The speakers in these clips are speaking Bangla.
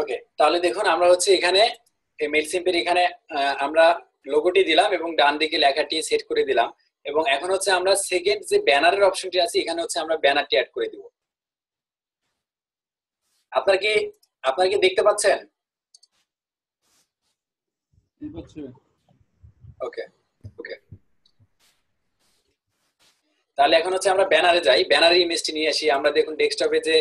ওকে তাহলে দেখুন আমরা হচ্ছে এখানে এই মেল সিম্পের এখানে আমরা লোগোটি দিলাম এবং ডান দিকে লেখাটি সেট করে দিলাম। এবং এখন হচ্ছে আমরা সেকেন্ড যে ব্যানারের অপশনটি আছে এখানে হচ্ছে আমরা ব্যানারটি অ্যাড করে দিব। আপনারা কি আপনারা কি দেখতে পাচ্ছেন? ওকে ওকে তাহলে এখন হচ্ছে আমরা ব্যানারে যাই। ব্যানারের ইমেজটি নিয়ে আসি। আমরা দেখুন ডেস্কটপে যে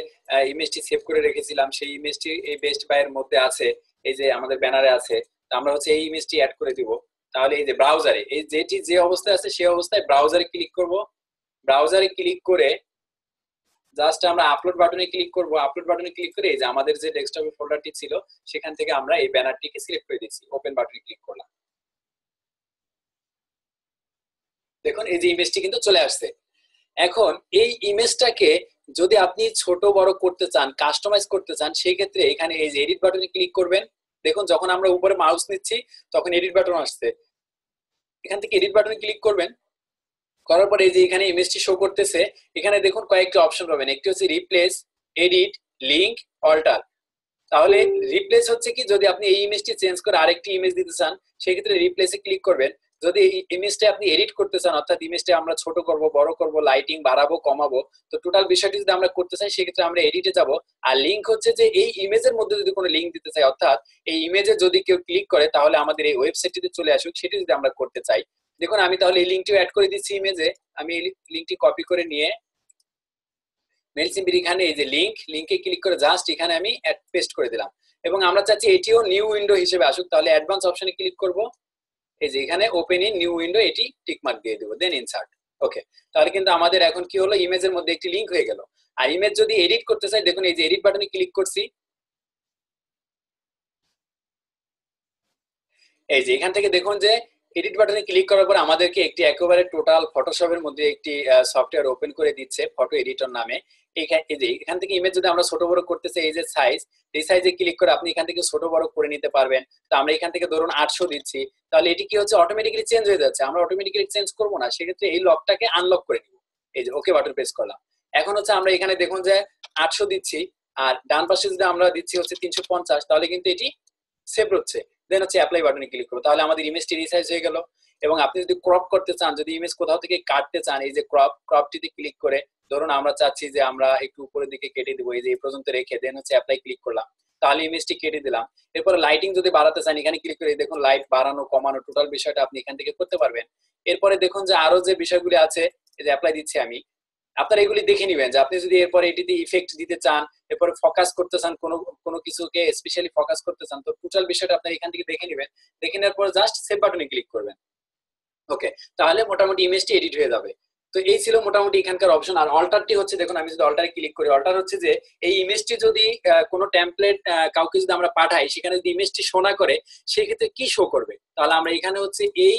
ইমেজটি সেভ করে রেখেছিলাম। সেই ইমেজটি এই বেস্ট বাইয়ের মধ্যে আছে, এই যে আমাদের ব্যানারে আছে। আমরা হচ্ছে এই ইমেজটি অ্যাড করে দিব। তাহলে এই যে ব্রাউজারে এই যেটি যে অবস্থায় আছে, সেই অবস্থায় ব্রাউজারে ক্লিক করব। ব্রাউজারে ক্লিক করে জাস্ট আমরা আপলোড বাটনে ক্লিক করব। আপলোড বাটনে ক্লিক করে এই যে আমাদের যে ডেস্কটপে ফোল্ডারটি ছিল, সেখান থেকে আমরা এই ব্যানারটিকে সিলেক্ট করে দিচ্ছি ওপেন বাটনে ক্লিক করলাম। দেখুন, এই যে ইমেজটি কিন্তু চলে আসছে। এখন এই ইমেজটাকে যদি আপনি ছোট, বড় করতে চান কাস্টমাইজ করতে চান সেই ক্ষেত্রে এখানে এই যে এডিট বাটনে ক্লিক করবেন। দেখুন, যখন আমরা উপরে মাউস নিচ্ছি, তখন এডিট বাটন আসছে। এখান থেকে এডিট বাটনে ক্লিক করবেন। করার পরে এই যে এখানে ইমেজটি শো করতেছে, এখানে দেখুন কয়েকটি অপশন পাবেন। একটি হচ্ছে রিপ্লেস এডিট লিংক অল্টার তাহলে রিপ্লেস হচ্ছে কি, যদি আপনি এই ইমেজটি চেঞ্জ করে আরেকটি ইমেজ দিতে চান, সেক্ষেত্রে রিপ্লেসে ক্লিক করবেন। যদি এই ইমেজটা আপনি এডিট করতে চান, অর্থাৎ ইমেজটা আমরা ছোট করব, বড় করব লাইটিং বাড়াবো, কমাবো, তো টোটাল বিষয়টি যদি আমরা করতে চাই, সেক্ষেত্রে আমরা এডিটে যাব। আর লিংক হচ্ছে যে এই ইমেজের মধ্যে যদি কোনো লিঙ্ক দিতে চাই, অর্থাৎ এই ইমেজে যদি কেউ ক্লিক করে, তাহলে আমাদের এই ওয়েবসাইটটিতে চলে আসুক, সেটি যদি আমরা করতে চাই। দেখুন, আমি তাহলে এই লিঙ্কটিও অ্যাড করে দিচ্ছি ইমেজে আমি এই লিঙ্কটি কপি করে নিয়ে মেল সিম্পির এখানে এই যে লিঙ্ক লিঙ্কে ক্লিক করে জাস্ট এখানে আমি অ্যাড পেস্ট করে দিলাম। এবং আমরা চাচ্ছি এটিও নিউ উইন্ডো হিসেবে আসুক, তাহলে অ্যাডভান্স অপশনে ক্লিক করব। এই যে এখানে ওপেন ইন নিউ উইন্ডো এটি টিক মার্ক দিয়ে দেবো দেন ইনসার্ট ওকে তাহলে কিন্তু আমাদের এখন কি হলো? ইমেজের মধ্যে একটি লিঙ্ক হয়ে গেল। আর ইমেজ যদি এডিট করতে চাই, দেখুন এই যে এডিট বাটনে ক্লিক করছি। এই যে এখান থেকে দেখুন যে এডিট বাটনে ক্লিক করার পর আমাদেরকে একটি একেবারে টোটাল ফটোশপের মধ্যে একটি সফটওয়্যার ওপেন করে দিচ্ছে ফটো এডিটর নামে। এখান থেকে ইমেজ যদি আমরা ছোট বড় করতে চাই এই যে সাইজ এই সাইজে ক্লিক করে আপনি এখান থেকে ছোট বড় করে নিতে পারবেন। তো আমরা এখান থেকে ধরুন আটশো দিচ্ছি। তাহলে এটি কি হচ্ছে অটোমেটিক্যালি চেঞ্জ হয়ে যাচ্ছে? আমরা অটোমেটিক্যালি চেঞ্জ করব না। সেক্ষেত্রে এই লকটাকে আনলক করে দিব এই যে ওকে বাটন প্রেস করলাম। এখন হচ্ছে আমরা এখানে দেখুন যে আটশো দিচ্ছি। আর ডান পাশে যদি আমরা দিচ্ছি হচ্ছে তিনশো পঞ্চাশ, তাহলে কিন্তু এটি সেভ হচ্ছে। দেন হচ্ছে অ্যাপ্লাই বাটনে ক্লিক করব। তাহলে আমাদের ইমেজটি রিসাইজ হয়ে গেল। এবং আপনি যদি ক্রপ করতে চান, যদি ইমেজ কোথাও থেকে কাটতে চান, এই যে ক্রপ ক্রপটিতে ক্লিক করে ধরুন আমরা চাচ্ছি যে আমরা একটু উপরের দিকে কেটে দেবো, এই যে এই পর্যন্ত রেখে দেন, হচ্ছে অ্যাপ্লাই ক্লিক করলাম। তাহলে ইমেজটি কেটে দিলাম। এরপরে লাইটিং যদি বাড়াতে চান, এখানে ক্লিক করে দেখুন লাইট বাড়ানো, কমানো টোটাল বিষয়টা আপনি এখান থেকে করতে পারবেন। এরপরে দেখুন যে আরও যে বিষয়গুলি আছে, এই যে অ্যাপ্লাই দিচ্ছি আমি, আপনারা এগুলি দেখে নিবেন যে আপনি যদি এরপরে এটিতে ইফেক্ট দিতে চান, এরপরে ফোকাস করতে চান, কোনো কোনো কিছুকে স্পেশালি ফোকাস করতে চান, তো টোটাল বিষয়টা আপনি এখান থেকে দেখে নেবেন। দেখে নেওয়ার পর জাস্ট সেভ বাটনে ক্লিক করবেন। ওকে তাহলে মোটামুটি ইমেজটি এডিট হয়ে যাবে। তো এই ছিল মোটামুটি এখানকার অপশন আর অল্টারটি হচ্ছে, দেখুন, আমি যদি অল্টারে ক্লিক করি অল্টার হচ্ছে যে, এই ইমেজটি যদি কোনো টেমপ্লেট কাউকে যদি আমরা পাঠাই, সেখানে যদি ইমেজটি শোনা করে, সেক্ষেত্রে কি শো করবে? তাহলে আমরা এখানে হচ্ছে এই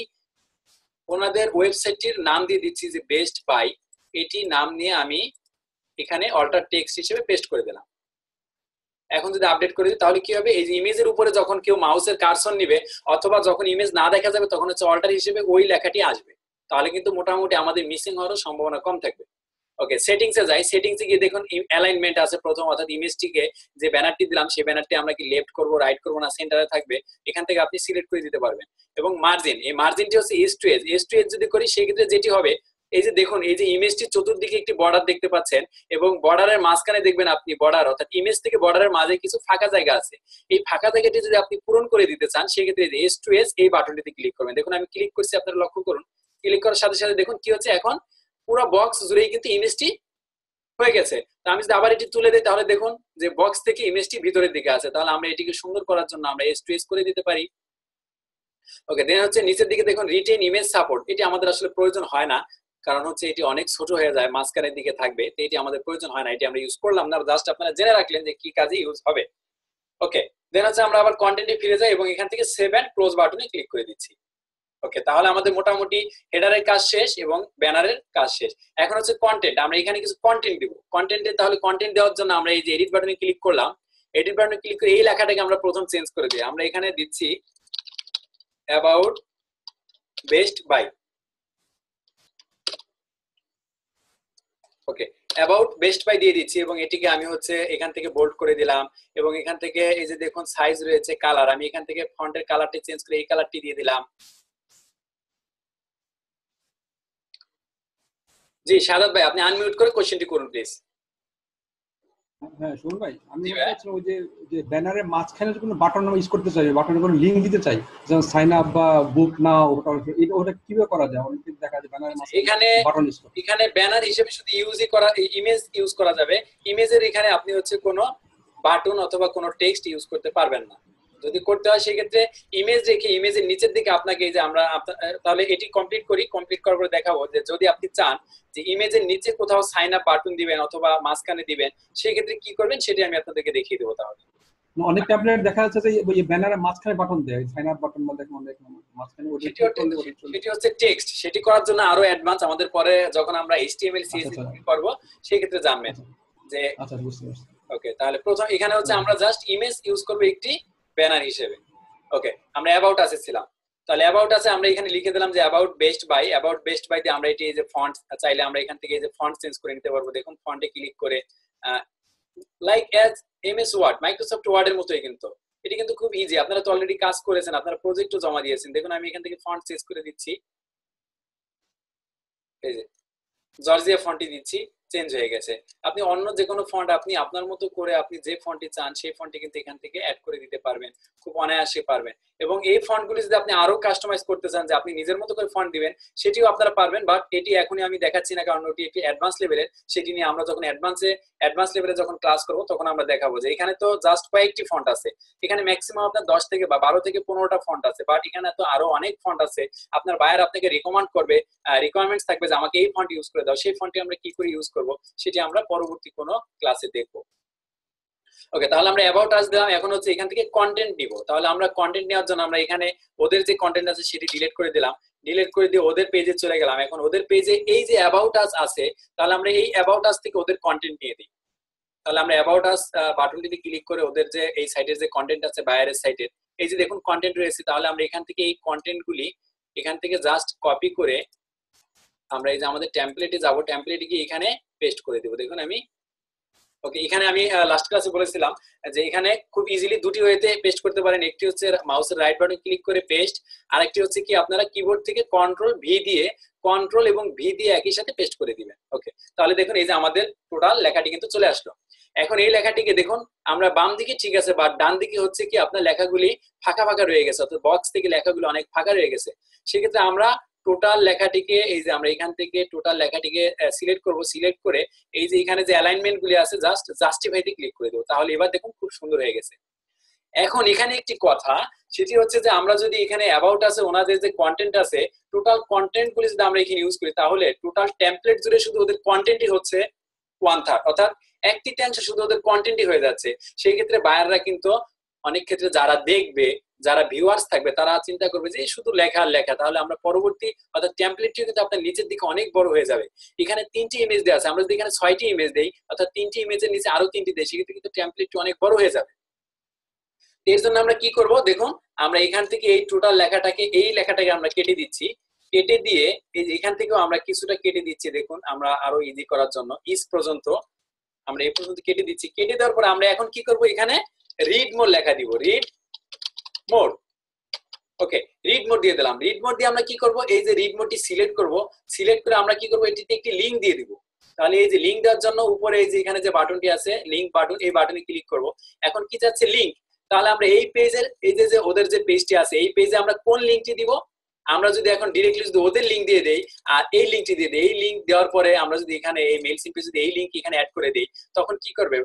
ওনাদের ওয়েবসাইটটির নাম দিয়ে দিচ্ছি যে বেস্ট বাই এটি নাম নিয়ে আমি এখানে অল্টার টেক্সট হিসেবে পেস্ট করে দিলাম। এখন যদি আপডেট করে দিই, তাহলে কি হবে? এই যে ইমেজের উপরে যখন কেউ মাউসের কারসন নিবে, অথবা যখন ইমেজ না দেখা যাবে, তখন হচ্ছে অল্টার হিসেবে ওই লেখাটি আসবে। তাহলে কিন্তু মোটামুটি আমাদের মিসিং হওয়ার সম্ভাবনা কম থাকবে। ওকে সেটিংসে যাই। সেটিংসে গিয়ে দেখুন অ্যালাইনমেন্ট আছে প্রথম, অর্থাৎ ইমেজটিকে যে ব্যানারটি দিলাম, সেই ব্যানারটি আমরা কি লেফট করব রাইট করব না সেন্টারে থাকবে, এখান থেকে আপনি সিলেক্ট করে দিতে পারবেন। এবং মার্জিন এই মার্জিনটি হচ্ছে এস টু এজ এস টু এজ যদি করি, সেক্ষেত্রে যেটি হবে এই যে দেখুন, এই যে ইমেজটি চতুর্দিকে একটি বর্ডার দেখতে পাচ্ছেন এবং বর্ডারের মাঝখানে দেখবেন আপনি বর্ডার অর্থাৎ ইমেজ থেকে বর্ডারের মাঝে কিছু ফাঁকা জায়গা আছে। এই ফাঁকা জায়গাটি যদি আপনি পূরণ করে দিতে চান, সেক্ষেত্রে এস টু এস এই বাটনটিতে ক্লিক করবেন। দেখুন, আমি ক্লিক করছি, আপনারা লক্ষ্য করুন। ক্লিক করার সাথে সাথে দেখুন কি হচ্ছে এখন? পুরো বক্স জুড়েই কিন্তু ইমেজটি হয়ে গেছে। তো আমি যদি আবার এটি তুলে দিই, তাহলে দেখুন যে বক্স থেকে ইমেজটি ভিতরের দিকে আছে। তাহলে আমরা এটিকে সুন্দর করার জন্য আমরা এস টু এস করে দিতে পারি। ওকে দেন হচ্ছে নিচের দিকে দেখুন রিটেন ইমেজ সাপোর্ট এটি আমাদের আসলে প্রয়োজন হয় না। কারণ হচ্ছে এটি অনেক ছোট হয়ে যায়, মাঝখানের দিকে থাকবে। তো এটি আমাদের প্রয়োজন হয় না, এটি আমরা ইউজ করলাম না। জাস্ট আপনারা জেনে রাখলেন যে কি কাজে ইউজ হবে। ওকে দেন হচ্ছে আমরা আবার কন্টেন্টে ফিরে যাই এবং এখান থেকে সেভ অ্যান্ড ক্লোজ বাটনে ক্লিক করে দিচ্ছি। ওকে তাহলে আমাদের মোটামুটি হেডারের কাজ শেষ এবং ব্যানারের কাজ শেষ। এখন হচ্ছে কন্টেন্ট আমরা এখানে কিছু কন্টেন্ট দিব। কন্টেন্টে তাহলে কন্টেন্ট দেওয়ার জন্য আমরা এই যে এডিট বাটনে ক্লিক করলাম এডিট বাটনে ক্লিক করে এই লেখাটাকে আমরা প্রথম চেঞ্জ করে দিই। আমরা এখানে দিচ্ছি about best buy okay about best buy দিয়ে দিচ্ছি এবং এটিকে আমি হচ্ছে এখান থেকে বোল্ড করে দিলাম এবং এখান থেকে এই যে দেখুন সাইজ রয়েছে কালার আমি এখান থেকে ফন্টের কালারটি চেঞ্জ করে এই কালারটি দিয়ে দিলাম। জি, সাদাত ভাই, আপনি আনমিউট করে কোশ্চেনটি করুন প্লিজ হ্যাঁ শুনুন ভাই আমি জি বলতে ভাই। চাচ্ছিলাম ওই যে যে ব্যানারের মাঝখানে কোনো বাটন ইউজ করতে চাই বাটনে কোনো লিঙ্ক দিতে চাই যেমন সাইন আপ বা বুক না ওটা ওটা কীভাবে করা যায়? অনেক দেখা যায় ব্যানারের এখানে বাটন এখানে ব্যানার হিসেবে শুধু ইউজই করা ইমেজ ইউজ করা যাবে। ইমেজের এখানে আপনি হচ্ছে কোনো বাটন অথবা কোনো টেক্সট ইউজ করতে পারবেন না। যদি করতে হয় সেক্ষেত্রে ইমেজ রেখে ইমেজের নিচের দিকে আপনাকে এই যে আমরা তাহলে এটি কমপ্লিট করি কমপ্লিট করার পরে দেখাবো যে যদি আপনি চান যে ইমেজের নিচে কোথাও সাইন আপ বাটন দিবেন অথবা মাঝখানে দিবেন সেক্ষেত্রে কি করবেন সেটি আমি আপনাদেরকে দেখিয়ে দেবো তাহলে। অনেক ট্যাবলেট দেখা যাচ্ছে যে ওই ব্যানারের মাঝখানে বাটন দেয় সাইন আপ বাটন বা অনেক মাঝখানে ওটা সেটি হচ্ছে টেক্সট সেটি করার জন্য আরও অ্যাডভান্স আমাদের পরে যখন আমরা এইচটিএমএল সিএসএস আচ্ছা, আচ্ছা। করব সেই ক্ষেত্রে জানবেন যে আচ্ছা বুঝতে পারছি। ওকে তাহলে প্রথম এখানে হচ্ছে আমরা জাস্ট ইমেজ ইউজ করব একটি ব্যানার হিসেবে। ওকে আমরা অ্যাবাউট আসে ছিলাম। তাহলে অ্যাবাউট আছে আমরা এখানে লিখে দিলাম যে about best buy about best buy দিয়ে আমরা এটি যে ফন্ট চাইলে আমরা এখান থেকে যে ফন্ট চেঞ্জ করে নিতে পারব। দেখুন ফন্টে ক্লিক করে like as MS word Microsoft ওয়ার্ডের মতোই কিন্তু। এটি কিন্তু খুব ইজি আপনারা তো অলরেডি কাজ করেছেন, আপনারা প্রজেক্টও জমা দিয়েছেন। দেখুন, আমি এখান থেকে ফন্ট চেঞ্জ করে দিচ্ছি। এই যে, জর্জিয়া ফন্টটি দিচ্ছি। চেঞ্জ হয়ে গেছে। আপনি অন্য যে কোনো ফন্ট আপনি আপনার মতো করে আপনি যে ফন্টটি চান, সেই ফন্টটি কিন্তু এখান থেকে অ্যাড করে দিতে পারবেন। খুব অনায়াসে পারবেন। এবং এই ফন্টগুলি যদি আপনি আরও কাস্টমাইজ করতে চান, যে আপনি নিজের মতো করে ফন্ট দিবেন, সেটিও আপনারা পারবেন। বাট এটি এখনই আমি দেখাচ্ছি না, কারণ ওটি একটি অ্যাডভান্স লেভেলের সেটি নিয়ে আমরা যখন অ্যাডভান্সে অ্যাডভান্স লেভেলে যখন ক্লাস করব, তখন আমরা দেখাবো যে এখানে তো জাস্ট কয়েকটি ফন্ট আছে। এখানে ম্যাক্সিমাম আপনার দশ থেকে বা বারো থেকে পনেরোটা ফন্ট আছে। বাট এখানে তো আরও অনেক ফন্ট আছে। আপনার বায়ার আপনাকে রিকমেন্ড করবে রিকোয়ারমেন্টস থাকবে যে আমাকে এই ফন্ট ইউজ করে দাও। সেই ফন্টটি আমরা কি করে ইউজ করব, সেটি আমরা পরবর্তী কোনো ক্লাসে দেখব। ওকে তাহলে আমরা অ্যাবাউট আস দিলাম, এখন হচ্ছে এখান থেকে কন্টেন্ট দিব তাহলে আমরা কন্টেন্ট নেওয়ার জন্য আমরা এখানে ওদের যে কন্টেন্ট আছে সেটি ডিলিট করে দিলাম। ডিলিট করে দিয়ে ওদের পেজে চলে গেলাম। এখন ওদের পেজে এই যে অ্যাবাউট আস আছে, তাহলে আমরা এই অ্যাবাউট আস থেকে ওদের কন্টেন্ট নিয়ে দিই। তাহলে আমরা অ্যাবাউট আস বাটনটিতে ক্লিক করে ওদের যে এই সাইটের যে কন্টেন্ট আছে বায়ারের সাইটের এই যে দেখুন কন্টেন্ট রয়েছে, তাহলে আমরা এখান থেকে এই কন্টেন্ট গুলি এখান থেকে জাস্ট কপি করে আমরা এই যে আমাদের টেমপ্লেটে যাব টেমপ্লেটে গিয়ে এখানে পেস্ট করে দেবো। দেখুন আমি ওকে এখানে আমি লাস্ট ক্লাসে বলেছিলাম যে এখানে খুব ইজিলি দুটি ওয়েতে পেস্ট করতে পারেন। একটি হচ্ছে মাউসের রাইট বাটন ক্লিক করে পেস্ট আরেকটি হচ্ছে কি আপনারা কিবোর্ড থেকে কন্ট্রোল ভি দিয়ে কন্ট্রোল এবং ভি দিয়ে একই সাথে পেস্ট করে দিবেন। ওকে তাহলে দেখুন এই যে আমাদের টোটাল লেখাটি কিন্তু চলে আসলো। এখন এই লেখাটিকে দেখুন, আমরা বাম দিকে ঠিক আছে বা ডান দিকে হচ্ছে কি আপনার লেখাগুলি ফাঁকা ফাঁকা রয়ে গেছে, অর্থাৎ বক্স থেকে লেখাগুলো অনেক ফাঁকা রয়ে গেছে। সেক্ষেত্রে আমরা টোটাল লেখাটিকে, এই যে আমরা এখান থেকে টোটাল লেখাটিকে সিলেক্ট করব সিলেক্ট করে এই যে এখানে যে অ্যালাইনমেন্ট গুলি আছে জাস্ট জাস্টিফাইতে ক্লিক করে দেবো। তাহলে এবার দেখুন খুব সুন্দর হয়ে গেছে। এখন এখানে একটি কথা, সেটি হচ্ছে যে আমরা যদি এখানে অ্যাবাউট আছে, ওনাদের যে কন্টেন্ট আছে টোটাল কন্টেন্ট গুলি যদি আমরা এখানে ইউজ করি, তাহলে টোটাল টেমপ্লেট জুড়ে শুধু ওদের কন্টেন্টই হচ্ছে ওয়ান থার্ড অর্থাৎ এক তৃতীয়াংশ শুধু ওদের কন্টেন্টই হয়ে যাচ্ছে। সেই ক্ষেত্রে বায়াররা কিন্তু অনেক ক্ষেত্রে যারা দেখবে, যারা ভিউয়ার্স থাকবে, তারা চিন্তা করবে যে শুধু লেখা আর লেখা, তাহলে আমরা পরবর্তী অর্থাৎ টেমপ্লেটটিও কিন্তু আপনার নিচের দিকে অনেক বড় হয়ে যাবে। এখানে তিনটি ইমেজ দেওয়া আছে, আমরা যদি এখানে ছয়টি ইমেজ দেই, অর্থাৎ তিনটি ইমেজের নিচে আরও তিনটি দেই, সেক্ষেত্রে কিন্তু টেমপ্লেটটি অনেক বড় হয়ে যাবে। এর জন্য আমরা কি করব? দেখুন, আমরা এখান থেকে এই টোটাল লেখাটাকে, এই লেখাটাকে আমরা কেটে দিচ্ছি। কেটে দিয়ে, এই এখান থেকেও আমরা কিছুটা কেটে দিচ্ছি, দেখুন, আমরা আরও ইজি করার জন্য ইস পর্যন্ত, আমরা এই পর্যন্ত কেটে দিচ্ছি। কেটে দেওয়ার পরে আমরা এখন কি করব এখানে? রিড মোর লেখা দিব read mode okay read mode দিয়ে দিলাম। রিড মোড দিয়ে আমরা কি করব? এই যে রিড মোডটি সিলেক্ট করব সিলেক্ট করে আমরা কি করব? এটিতে একটি লিংক দিয়ে দিব। তাহলে এই যে লিংক দেওয়ার জন্য উপরে এই যে এখানে যে বাটনটি আছে লিংক বাটন এই বাটনে ক্লিক করব। এখন কি চাচ্ছে? লিংক তাহলে আমরা এই পেজের এই যে যে ওদের যে পেজটি আছে, এই পেজে আমরা কোন লিংকটি দিব? আমরা যদি এখন ডিরেক্টলি যদি ওদের লিংক দিয়ে দেই, আর এই লিংকটি দিয়ে দেই, এই লিংক দেওয়ার পরে আমরা যদি এখানে এই মেল সিম্পে যদি এই লিংক এখানে অ্যাড করে দেই, তখন কি করবে?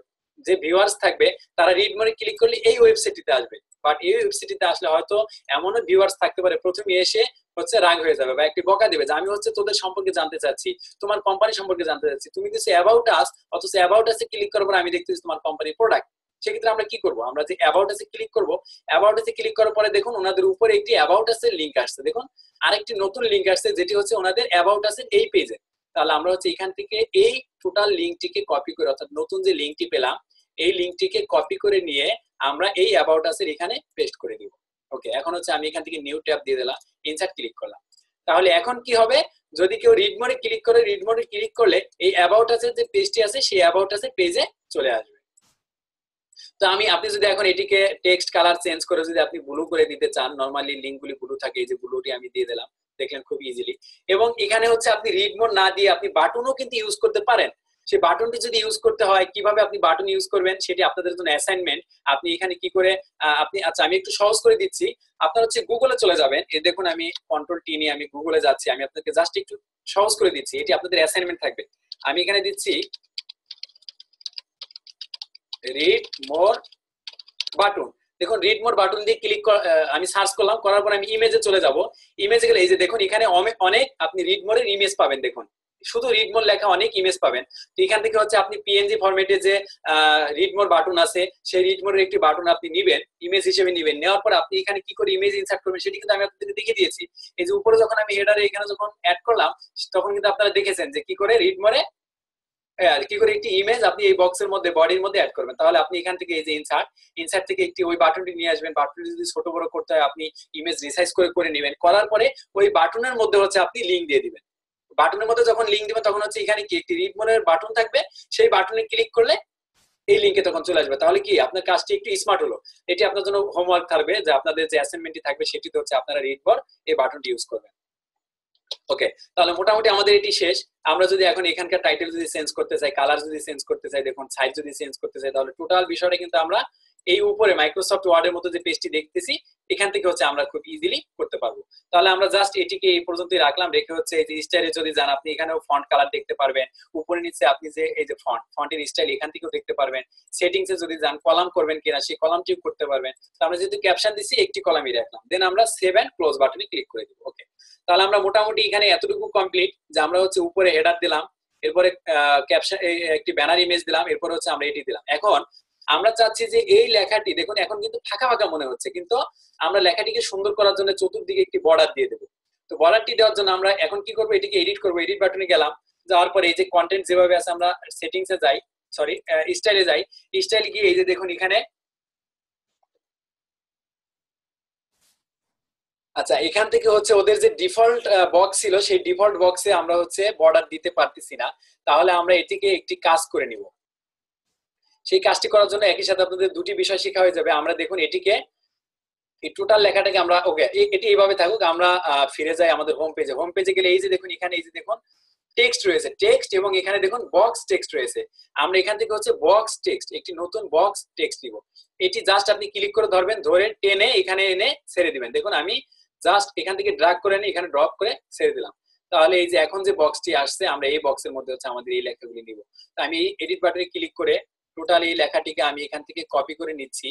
যে ভিউয়ার্স থাকবে, তারা রিড মোডে ক্লিক করলে এই ওয়েবসাইটটিতে আসবে। বাট এই ওয়েবসাইটটিতে আসলে হয়তো এমনও ভিউয়ার্স থাকতে পারে, প্রথমে এসে হচ্ছে রাগ হয়ে যাবে বা একটি বকা দেবে যে, আমি হচ্ছে তোদের সম্পর্কে জানতে চাচ্ছি, তোমার কোম্পানি সম্পর্কে জানতে চাচ্ছি, তুমি কিছু অ্যাবাউট আস অথচ অ্যাবাউট আসে ক্লিক করার পর আমি দেখতেছি তোমার কোম্পানির প্রোডাক্ট সেক্ষেত্রে আমরা কি করব? আমরা যে অ্যাবাউট আসে ক্লিক করব অ্যাবাউট আসে ক্লিক করার পরে দেখুন ওনাদের উপরে একটি অ্যাবাউট আসে লিংক আসছে। দেখুন, আরেকটি নতুন লিংক আসছে, যেটি হচ্ছে ওনাদের অ্যাবাউট আসে এই পেজে তাহলে আমরা হচ্ছে এখান থেকে এই টোটাল লিংকটিকে কপি করে, অর্থাৎ নতুন যে লিংকটি পেলাম, এই লিংকটিকে কপি করে নিয়ে আমরা এই অ্যাবাউট আসের এখানে পেস্ট করে দিব। ওকে এখন হচ্ছে আমি এখান থেকে নিউ ট্যাব দিয়ে দিলাম ইনসার্ট ক্লিক করলাম। তাহলে এখন কি হবে? যদি কেউ রিড মোডে ক্লিক করে রিড মোডে ক্লিক করলে এই অ্যাবাউট আছে যে পেজটি আছে, সেই অ্যাবাউট আছে পেজে চলে আসবে। তো আমি, আপনি যদি এখন এটিকে টেক্সট কালার চেঞ্জ করে যদি আপনি ব্লু করে দিতে চান নর্মালি লিঙ্কগুলি ব্লু থাকে, এই যে ব্লুটি আমি দিয়ে দিলাম দেখলেন খুব ইজিলি এবং এখানে হচ্ছে আপনি রিড মোড না দিয়ে আপনি বাটনও কিন্তু ইউজ করতে পারেন। সেই বাটনটি যদি ইউজ করতে হয়, কীভাবে আপনি বাটন ইউজ করবেন সেটি আপনাদের জন্য অ্যাসাইনমেন্ট আপনি এখানে কি করে আপনি আচ্ছা আমি একটু সহজ করে দিচ্ছি। আপনার হচ্ছে গুগলে চলে যাবেন। এই দেখুন আমি কন্ট্রোল টি নিয়ে আমি গুগলে যাচ্ছি। আমি আপনাকে জাস্ট একটু সহজ করে দিচ্ছি। এটি আপনাদের অ্যাসাইনমেন্ট থাকবে। আমি এখানে দিচ্ছি রিড মোর বাটন দেখুন রিড মোর বাটন দিয়ে ক্লিক আমি সার্চ করলাম, করার পর আমি ইমেজে চলে যাব। ইমেজে গেলে এই যে দেখুন, এখানে অনেক আপনি রিড মোরের ইমেজ পাবেন, দেখুন। শুধু রিড মোর লেখা অনেক ইমেজ পাবেন। তো এখান থেকে হচ্ছে আপনি পিএনজি ফরম্যাটে যে রিড মোর বাটন আছে, সেই রিড মোরের একটি বাটন আপনি নিবেন ইমেজ হিসেবে নিবেন। নেওয়ার পর আপনি এখানে কি করে ইমেজ ইনসার্ট করবেন, সেটি কিন্তু আমি আপনাদেরকে দেখিয়ে দিয়েছি। এই যে উপরে যখন আমি হেডারে এখানে যখন অ্যাড করলাম, তখন কিন্তু আপনারা দেখেছেন যে কি করে রিড মোরে কি করে একটি ইমেজ আপনি এই বক্সের মধ্যে বডির মধ্যে অ্যাড করবেন। তাহলে আপনি এখান থেকে এই যে ইনসার্ট ইনসার্ট থেকে একটি ওই বাটনটি নিয়ে আসবেন। বাটনটি যদি ছোট বড় করতে হয়, আপনি ইমেজ রিসাইজ করে করে নেবেন। করার পরে ওই বাটনের মধ্যে হচ্ছে আপনি লিঙ্ক দিয়ে দিবেন। বাটনের মধ্যে যখন লিঙ্ক দিবেন, তখন হচ্ছে এখানে কি একটি রিড মোডের বাটন থাকবে। সেই বাটনে ক্লিক করলে এই লিঙ্কে তখন চলে আসবে। তাহলে কি? আপনার কাজটি একটু স্মার্ট হলো। এটি আপনার জন্য হোমওয়ার্ক থাকবে যে আপনাদের যে অ্যাসাইনমেন্টটি থাকবে, সেটিতে হচ্ছে আপনারা রিড পর এই বাটনটি ইউজ করবেন। ওকে তাহলে মোটামুটি আমাদের এটি শেষ। আমরা যদি এখন এখানকার টাইটেল যদি চেঞ্জ করতে চাই কালার যদি চেঞ্জ করতে চাই, দেখুন সাইজ যদি চেঞ্জ করতে চাই, তাহলে টোটাল বিষয়টা কিন্তু আমরা এই উপরে মাইক্রোসফট ওয়ার্ডের মতো যে পেজটি দেখতেছি, এখান থেকে হচ্ছে আমরা খুব ইজিলি করতে পারব। তাহলে আমরা জাস্ট এটিকে এই পর্যন্তই রাখলাম। রেখে হচ্ছে এই যে স্টাইলে যদি যান, আপনি এখানেও ফন্ট কালার দেখতে পারবেন। উপরে নিচে আপনি যে এই যে ফন্ট ফন্টের স্টাইল এখান থেকেও দেখতে পারবেন। সেটিংস যদি যান, কলাম করবেন কিনা, সেই কলামটিও করতে পারবেন। আমরা যেহেতু ক্যাপশন দিছি, একটি কলামই রাখলাম। দেন আমরা সেভ অ্যান্ড ক্লোজ বাটনে ক্লিক করে দিব। ওকে তাহলে আমরা মোটামুটি এখানে এতটুকু কমপ্লিট যে আমরা হচ্ছে উপরে হেডার দিলাম, এরপরে ক্যাপশন একটি ব্যানার ইমেজ দিলাম, এরপর হচ্ছে আমরা এটি দিলাম। এখন আমরা চাচ্ছি যে এই লেখাটি, দেখুন, এখন কিন্তু ফাঁকা ফাঁকা মনে হচ্ছে, কিন্তু আমরা লেখাটিকে সুন্দর করার জন্য চতুর্দিকে একটি বর্ডার দিয়ে দেবো। তো বর্ডারটি দেওয়ার জন্য আমরা এখন কি করব, এটিকে এডিট করব এডিট বাটনে গেলাম, যাওয়ার পরে এই যে কন্টেন্ট যেভাবে আছে আমরা সেটিংস যাই সরি স্টাইলে যাই স্টাইল গিয়ে এই যে দেখুন এখানে। আচ্ছা এখান থেকে হচ্ছে ওদের যে ডিফল্ট বক্স ছিল, সেই ডিফল্ট বক্সে আমরা হচ্ছে বর্ডার দিতে পারতেছি না। তাহলে আমরা এটিকে একটি কাজ করে নিব। সেই কাজটি করার জন্য একই সাথে আপনাদের দুটি বিষয় শেখা হয়ে যাবে। আমরা দেখুন এটিকে, এই টোটাল লেখাটাকে আমরা ওকে এটি এইভাবে থাকুক, আমরা ফিরে যাই আমাদের হোম পেজে হোম পেজে গেলে এই যে দেখুন, এখানে এই যে দেখুন টেক্সট রয়েছে। টেক্সট এবং এখানে দেখুন বক্স টেক্সট রয়েছে। আমরা এখান থেকে হচ্ছে বক্স টেক্সট একটি নতুন বক্স টেক্সট দিব এটি জাস্ট আপনি ক্লিক করে ধরবেন, ধরে টেনে এখানে এনে ছেড়ে দিবেন। দেখুন, আমি জাস্ট এখান থেকে ড্রাগ করে এনে এখানে ড্রপ করে ছেড়ে দিলাম। তাহলে এই যে এখন যে বক্সটি আসছে, আমরা এই বক্সের মধ্যে হচ্ছে আমাদের এই লেখাগুলি নিব। আমি এডিট বাটনে ক্লিক করে টোটাল এই লেখাটিকে আমি এখান থেকে কপি করে নিচ্ছি।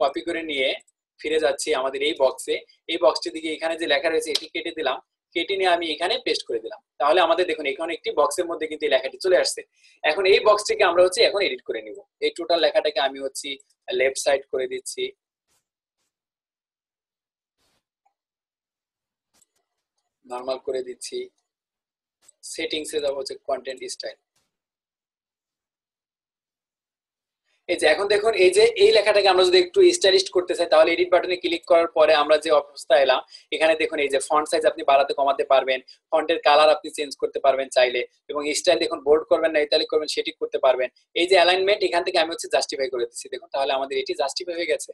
কপি করে নিয়ে ফিরে যাচ্ছি আমাদের এই বক্সে এই বক্সটি দিকে এখানে যে লেখা রয়েছে, এটি কেটে দিলাম। কেটে নিয়ে আমি এখানে পেস্ট করে দিলাম। তাহলে আমাদের দেখুন, এখানে একটি বক্সের মধ্যে কিন্তু এই লেখাটি চলে আসছে। এখন এই বক্সটিকে আমরা হচ্ছে এখন এডিট করে নিব। এই টোটাল লেখাটাকে আমি হচ্ছে লেফট সাইড করে দিচ্ছি। নর্মাল করে দিচ্ছি। সেটিংসে যাব হচ্ছে কন্টেন্ট স্টাইল এই যে এখন দেখুন, এই যে এই লেখাটাকে আমরা যদি একটু স্টাইলিশ করতে চাই, তাহলে এডিট বাটনে ক্লিক করার পরে আমরা যে অবস্থা এলাম, এখানে দেখুন, এই যে ফন্ট সাইজ আপনি বাড়াতে কমাতে পারবেন ফন্টের কালার আপনি চেঞ্জ করতে পারবেন চাইলে, এবং স্টাইল দেখুন বোল্ড করবেন না ইতালিক করবেন, সেটি করতে পারবেন। এই যে অ্যালাইনমেন্ট এখান থেকে আমি হচ্ছে জাস্টিফাই করে দিচ্ছি, দেখুন, তাহলে আমাদের এটি জাস্টিফাই হয়ে গেছে।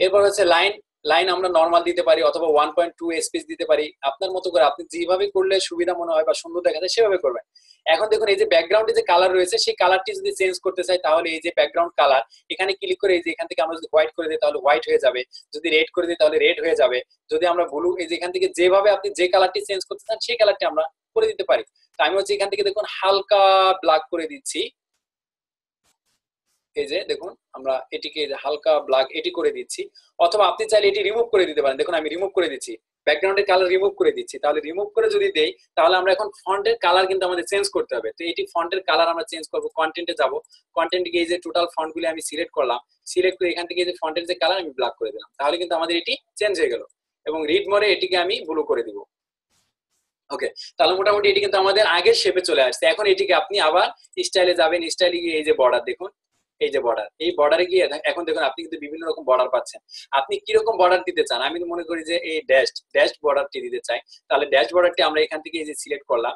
এরপর হচ্ছে লাইন লাইন আমরা নর্মাল দিতে পারি, অথবা ওয়ান পয়েন্ট টু স্পেস দিতে পারি। আপনার মতো করে আপনি যেভাবে করলে সুবিধা মনে হয় বা সুন্দর দেখা যায় সেভাবে করবেন। এখন দেখুন, এই যে ব্যাকগ্রাউন্ডে যে কালার রয়েছে, সেই কালারটি যদি চেঞ্জ করতে চাই, তাহলে এই যে ব্যাকগ্রাউন্ড কালার এখানে ক্লিক করে এই যে এখান থেকে আমরা যদি হোয়াইট করে দিই, তাহলে হোয়াইট হয়ে যাবে। যদি রেড করে দিই, তাহলে রেড হয়ে যাবে। যদি আমরা ব্লু এই যে এখান থেকে যেভাবে আপনি যে কালারটি চেঞ্জ করতে চান, সেই কালারটি আমরা করে দিতে পারি। তো আমি হচ্ছে এখান থেকে দেখুন, হালকা ব্ল্যাক করে দিচ্ছি। এই যে, দেখুন, আমরা এটিকে হালকা ব্ল্যাক এটি করে দিচ্ছি। অথবা আপনি চাইলে এটি রিমুভ করে দিতে পারেন। দেখুন, আমি রিমুভ করে দিচ্ছি। ব্যাকগ্রাউন্ডের কালার রিমুভ করে দিচ্ছি। তাহলে রিমুভ করে যদি দেই, তাহলে আমরা এখন ফন্টের কালার কিন্তু আমাদের চেঞ্জ করতে হবে। তো এটি ফন্টের কালার আমরা চেঞ্জ করব কন্টেন্টে যাব। কন্টেন্ট গিয়ে যে টোটাল ফন্টগুলি আমি সিলেক্ট করলাম সিলেক্ট করে এখান থেকে যে ফন্টের যে কালার আমি ব্ল্যাক করে দিলাম। তাহলে কিন্তু আমাদের এটি চেঞ্জ হয়ে গেল। এবং রিড মোড়ে এটিকে আমি ব্লু করে দিব। ওকে তাহলে মোটামুটি এটি কিন্তু আমাদের আগের শেপে চলে আসছে। এখন এটিকে আপনি আবার স্টাইলে যাবেন। স্টাইলে গিয়ে এই যে বর্ডার দেখুন। এই যে বর্ডার এই বর্ডারে গিয়ে এখন দেখুন আপনি কিন্তু বিভিন্ন রকম বর্ডার পাচ্ছেন। আপনি কীরকম বর্ডার দিতে চান? আমি মনে করি যে এই ড্যাশ ড্যাশ বর্ডারটি দিতে চাই। তাহলে ড্যাশ বর্ডারটি আমরা এখান থেকে এই যে সিলেক্ট করলাম।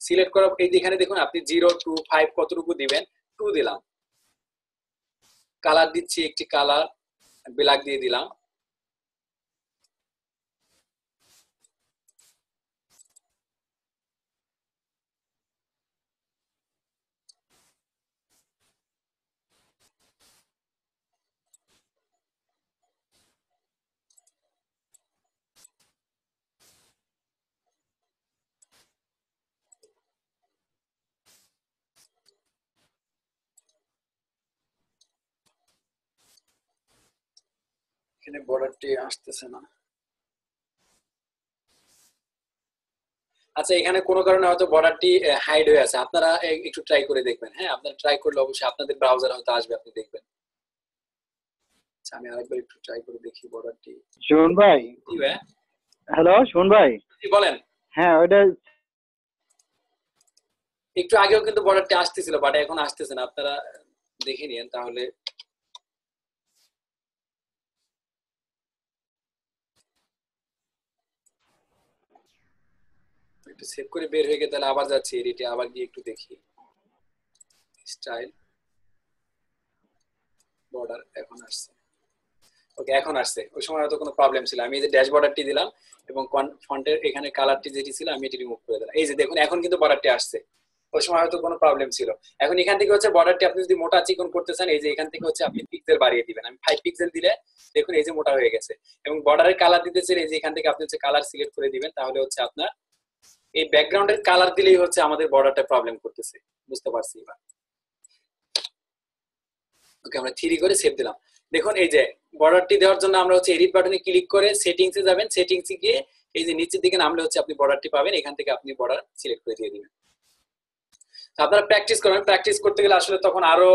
সিলেক্ট করার এই যেখানে দেখুন আপনি জিরো টু ফাইভ কতটুকু দিবেন? টু দিলাম। কালার দিচ্ছি একটি কালার ব্ল্যাক দিয়ে দিলাম। এখানে বর্ডারটি আসতেছে না। আচ্ছা এখানে কোনো কারণে হয়তো বর্ডারটি হাইড হয়ে আছে। আপনারা একটু ট্রাই করে দেখবেন হ্যাঁ? আপনারা ট্রাই করলে অবশ্যই আপনাদের ব্রাউজার হয়তো আসবে আপনি দেখবেন। আচ্ছা আমি আরেকবার একটু ট্রাই করে দেখি বর্ডারটি শুন ভাই? হ্যালো শুন ভাই? বলেন। হ্যাঁ ওইটা একটু আগেও কিন্তু বর্ডারটি আসতেছিল বাট এখন আসতেছে না। আপনারা দেখে নিন তাহলে একটু সেভ করে বের হয়ে গেলে তাহলে আবার যাচ্ছি এডিটে আবার গিয়ে একটু দেখি। স্টাইল বর্ডার এখন আসছে। ওকে এখন আসছে। ওই সময় হয়তো কোনো প্রবলেম ছিল। আমি এই যে ড্যাশ বর্ডারটি দিলাম এবং ফন্টের এখানে কালারটি যেটি ছিল, আমি এটি রিমুভ করে দিলাম। এই যে দেখুন, এখন কিন্তু বর্ডারটি আসছে। ওই সময় হয়তো কোনো প্রবলেম ছিল। এখন এখান থেকে হচ্ছে বর্ডারটি আপনি যদি মোটা চিকন করতে চান, এই যে এখান থেকে হচ্ছে আপনি পিক্সেল বাড়িয়ে দিবেন। আমি ফাইভ পিক্সেল দিলে দেখুন এই যে মোটা হয়ে গেছে। এবং বর্ডারের কালার দিতে চাইলে এই যে এখান থেকে আপনি হচ্ছে কালার সিলেক্ট করে দিবেন, তাহলে হচ্ছে আপনার এই ব্যাকগ্রাউন্ডের কালার দিলেই হচ্ছে আমাদের বর্ডারটা প্রবলেম করতেছে। বুঝতে পারছি এবার। ওকে আমরা থ্রি করে সেভ দিলাম। দেখুন, এই যে বর্ডারটি দেওয়ার জন্য আমরা হচ্ছে এডিট বাটনে ক্লিক করে সেটিংসে যাবেন। সেটিংসে গিয়ে এই যে নিচের দিকে নামলে হচ্ছে আপনি বর্ডারটি পাবেন। এখান থেকে আপনি বর্ডার সিলেক্ট করে দিয়ে দিবেন। আপনারা প্র্যাকটিস করবেন। প্র্যাকটিস করতে গেলে আসলে তখন আরও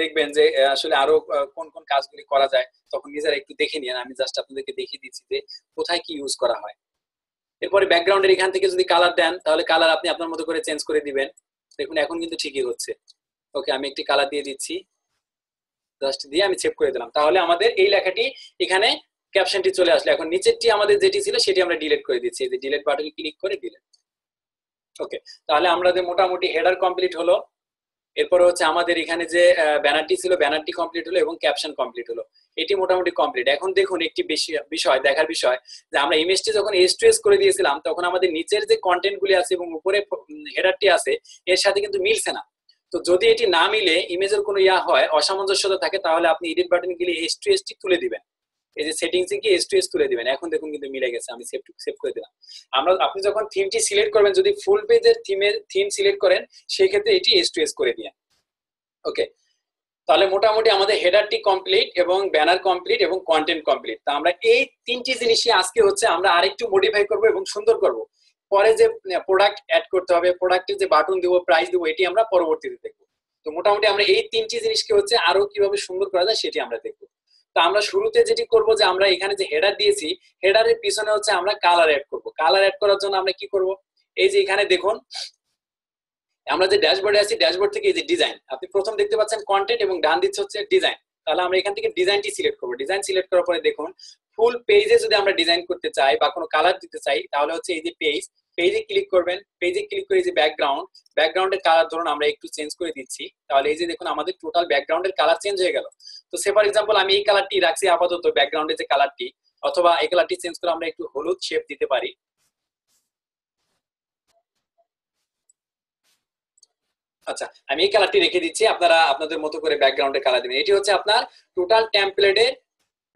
দেখবেন যে আসলে আরও কোন কোন কাজগুলি করা যায়। তখন নিজেরা একটু দেখে নিন। আমি জাস্ট আপনাদেরকে দেখিয়ে দিচ্ছি যে কোথায় কি ইউজ করা হয়। এরপরে ব্যাকগ্রাউন্ডের এখান থেকে যদি কালার দেন, তাহলে কালার আপনি আপনার মতো করে চেঞ্জ করে দিবেন। দেখুন, এখন কিন্তু ঠিকই হচ্ছে। ওকে আমি একটি কালার দিয়ে দিচ্ছি। জাস্ট দিয়ে আমি সেভ করে দিলাম। তাহলে আমাদের এই লেখাটি এখানে ক্যাপশনটি চলে আসলো। এখন নিচেরটি আমাদের যেটি ছিল, সেটি আমরা ডিলিট করে দিচ্ছি। যে ডিলিট বাটনে ক্লিক করে ডিলিট ওকে তাহলে আমাদের মোটামুটি হেডার কমপ্লিট হলো। এরপরে হচ্ছে আমাদের এখানে যে ব্যানারটি ছিল, ব্যানারটি কমপ্লিট হলো এবং ক্যাপশন কমপ্লিট হলো। এটি মোটামুটি কমপ্লিট এখন দেখুন একটি বিষয়, দেখার বিষয় যে, আমরা ইমেজটি যখন এস টু এস করে দিয়েছিলাম, তখন আমাদের নিচের যে কন্টেন্ট গুলি আছে এবং উপরে হেডারটি আছে, এর সাথে কিন্তু মিলছে না। তো যদি এটি না মিলে ইমেজের কোনো ইয়া হয়, অসামঞ্জস্যতা থাকে, তাহলে আপনি এডিট বাটনে গেলে এস টু এস টি তুলে দিবেন। এই যে সেটিংসে গিয়ে এস টু এস তুলে দিবেন। এখন দেখুন কিন্তু মিলে গেছে, আমি সেভ সেভ করে দিলাম। আমরা, আপনি যখন থিমটি সিলেক্ট করবেন, যদি ফুল পেজের থিমের থিম সিলেক্ট করেন সেই ক্ষেত্রে এটি এস টু এস করে দিন ওকে তাহলে মোটামুটি আমাদের হেডারটি কমপ্লিট এবং ব্যানার কমপ্লিট এবং কন্টেন্ট কমপ্লিট তা আমরা এই তিনটি জিনিসই আজকে হচ্ছে আমরা আরেকটু মডিফাই করব এবং সুন্দর করব। পরে যে প্রোডাক্ট অ্যাড করতে হবে প্রোডাক্টের যে বাটন দিব প্রাইস দিব, এটি আমরা পরবর্তীতে দেখব। তো মোটামুটি আমরা এই তিনটি জিনিসকে হচ্ছে আরও কীভাবে সুন্দর করা যায়, সেটি আমরা দেখব। তো আমরা শুরুতে যেটি করব যে আমরা এখানে যে হেডার দিয়েছি হেডারের পিছনে হচ্ছে আমরা কালার অ্যাড করব। কালার অ্যাড করার জন্য আমরা কি করব? এই যে এখানে দেখুন, আমরা যে ড্যাশবোর্ডে আছি ড্যাশবোর্ড থেকে এই যে ডিজাইন আপনি প্রথম দেখতে পাচ্ছেন কন্টেন্ট এবং ডান দিচ্ছে হচ্ছে ডিজাইন তাহলে আমরা এখান থেকে ডিজাইনটি সিলেক্ট করব। ডিজাইন সিলেক্ট করার পরে দেখুন ফুল পেজে যদি আমরা ডিজাইন করতে চাই বা কোনো কালার দিতে চাই, তাহলে হচ্ছে এই যে পেজ পেজে ক্লিক করবেন। পেজে ক্লিক করে এই যে ব্যাকগ্রাউন্ড ব্যাকগ্রাউন্ডের কালার ধরুন আমরা একটু চেঞ্জ করে দিচ্ছি। তাহলে এই যে দেখুন, আমাদের টোটাল ব্যাকগ্রাউন্ডের কালার চেঞ্জ হয়ে গেল। তো সে ফর এক্সাম্পল আমি এই কালারটি রাখছি আপাতত ব্যাকগ্রাউন্ডে যে কালারটি অথবা এই কালারটি চেঞ্জ করে আমরা একটু হলুদ শেপ দিতে পারি। আচ্ছা আমি এই কালারটি রেখে দিচ্ছি, আপনারা আপনাদের মতো করে ব্যাকগ্রাউন্ডে কালার দিবেন। এটি হচ্ছে আপনার টোটাল টেম্পলেটের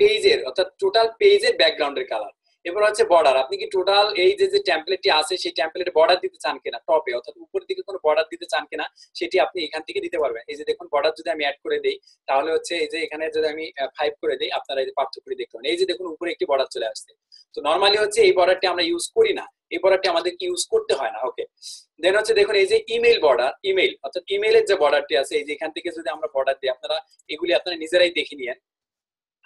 পেজের অর্থাৎ টোটাল পেজের ব্যাকগ্রাউন্ডের কালার এবার হচ্ছে বর্ডার আপনি কি টোটাল এই যে যে টেমপ্লেটটি আছে, সেই টেমপ্লেটে বর্ডার দিতে চান কিনা? টপে অর্থাৎ উপরের দিকে কোনো বর্ডার দিতে চান কিনা, সেটি আপনি এখান থেকে দিতে পারবেন। এই যে দেখুন বর্ডার যদি আমি অ্যাড করে দেই, তাহলে হচ্ছে এই যে এখানে যদি আমি ফাইভ করে দিই, আপনারা এই যে পার্থক্য দেখতে পাবেন এই যে দেখুন, উপরে একটি বর্ডার চলে আসছে। তো নর্মালি হচ্ছে এই বর্ডারটি আমরা ইউজ করি না। এই বর্ডারটি আমাদেরকে ইউজ করতে হয় না ওকে দেন হচ্ছে দেখুন, এই যে ইমেল বর্ডার ইমেল অর্থাৎ ইমেলের যে বর্ডারটি আছে, এই যে এখান থেকে যদি আমরা বর্ডার দিই, আপনারা এগুলি আপনারা নিজেরাই দেখে নিয়েন।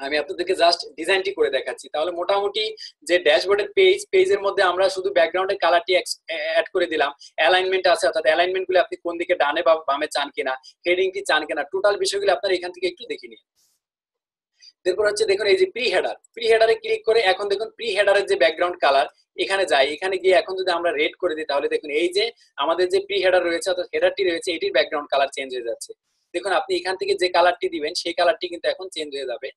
আমি আপনাদেরকে জাস্ট ডিজাইনটি করে দেখাচ্ছি। তাহলে মোটামুটি যে ড্যাশবোর্ডের পেজ পেজের মধ্যে আমরা শুধু ব্যাকগ্রাউন্ডের কালারটি অ্যাড করে দিলাম। অ্যালাইনমেন্ট আছে, অর্থাৎ অ্যালাইনমেন্টগুলো আপনি কোন দিকে ডানে বা বামে চান কিনা হেডিংটি চান কিনা টোটাল বিষয়গুলো আপনারা এখান থেকে একটু দেখে নিন। এরপর হচ্ছে দেখুন এই যে প্রি হেডার প্রি হেডারে ক্লিক করে এখন দেখুন প্রি হেডারের যে ব্যাকগ্রাউন্ড কালার এখানে যাই। এখানে গিয়ে এখন যদি আমরা রেড করে দিই, তাহলে দেখুন এই যে আমাদের যে প্রি হেডার রয়েছে, অর্থাৎ হেডারটি রয়েছে, এটির ব্যাকগ্রাউন্ড কালার চেঞ্জ হয়ে যাচ্ছে। দেখুন, আপনি এখান থেকে যে কালারটি দিবেন, সেই কালারটি কিন্তু এখন চেঞ্জ হয়ে যাবে।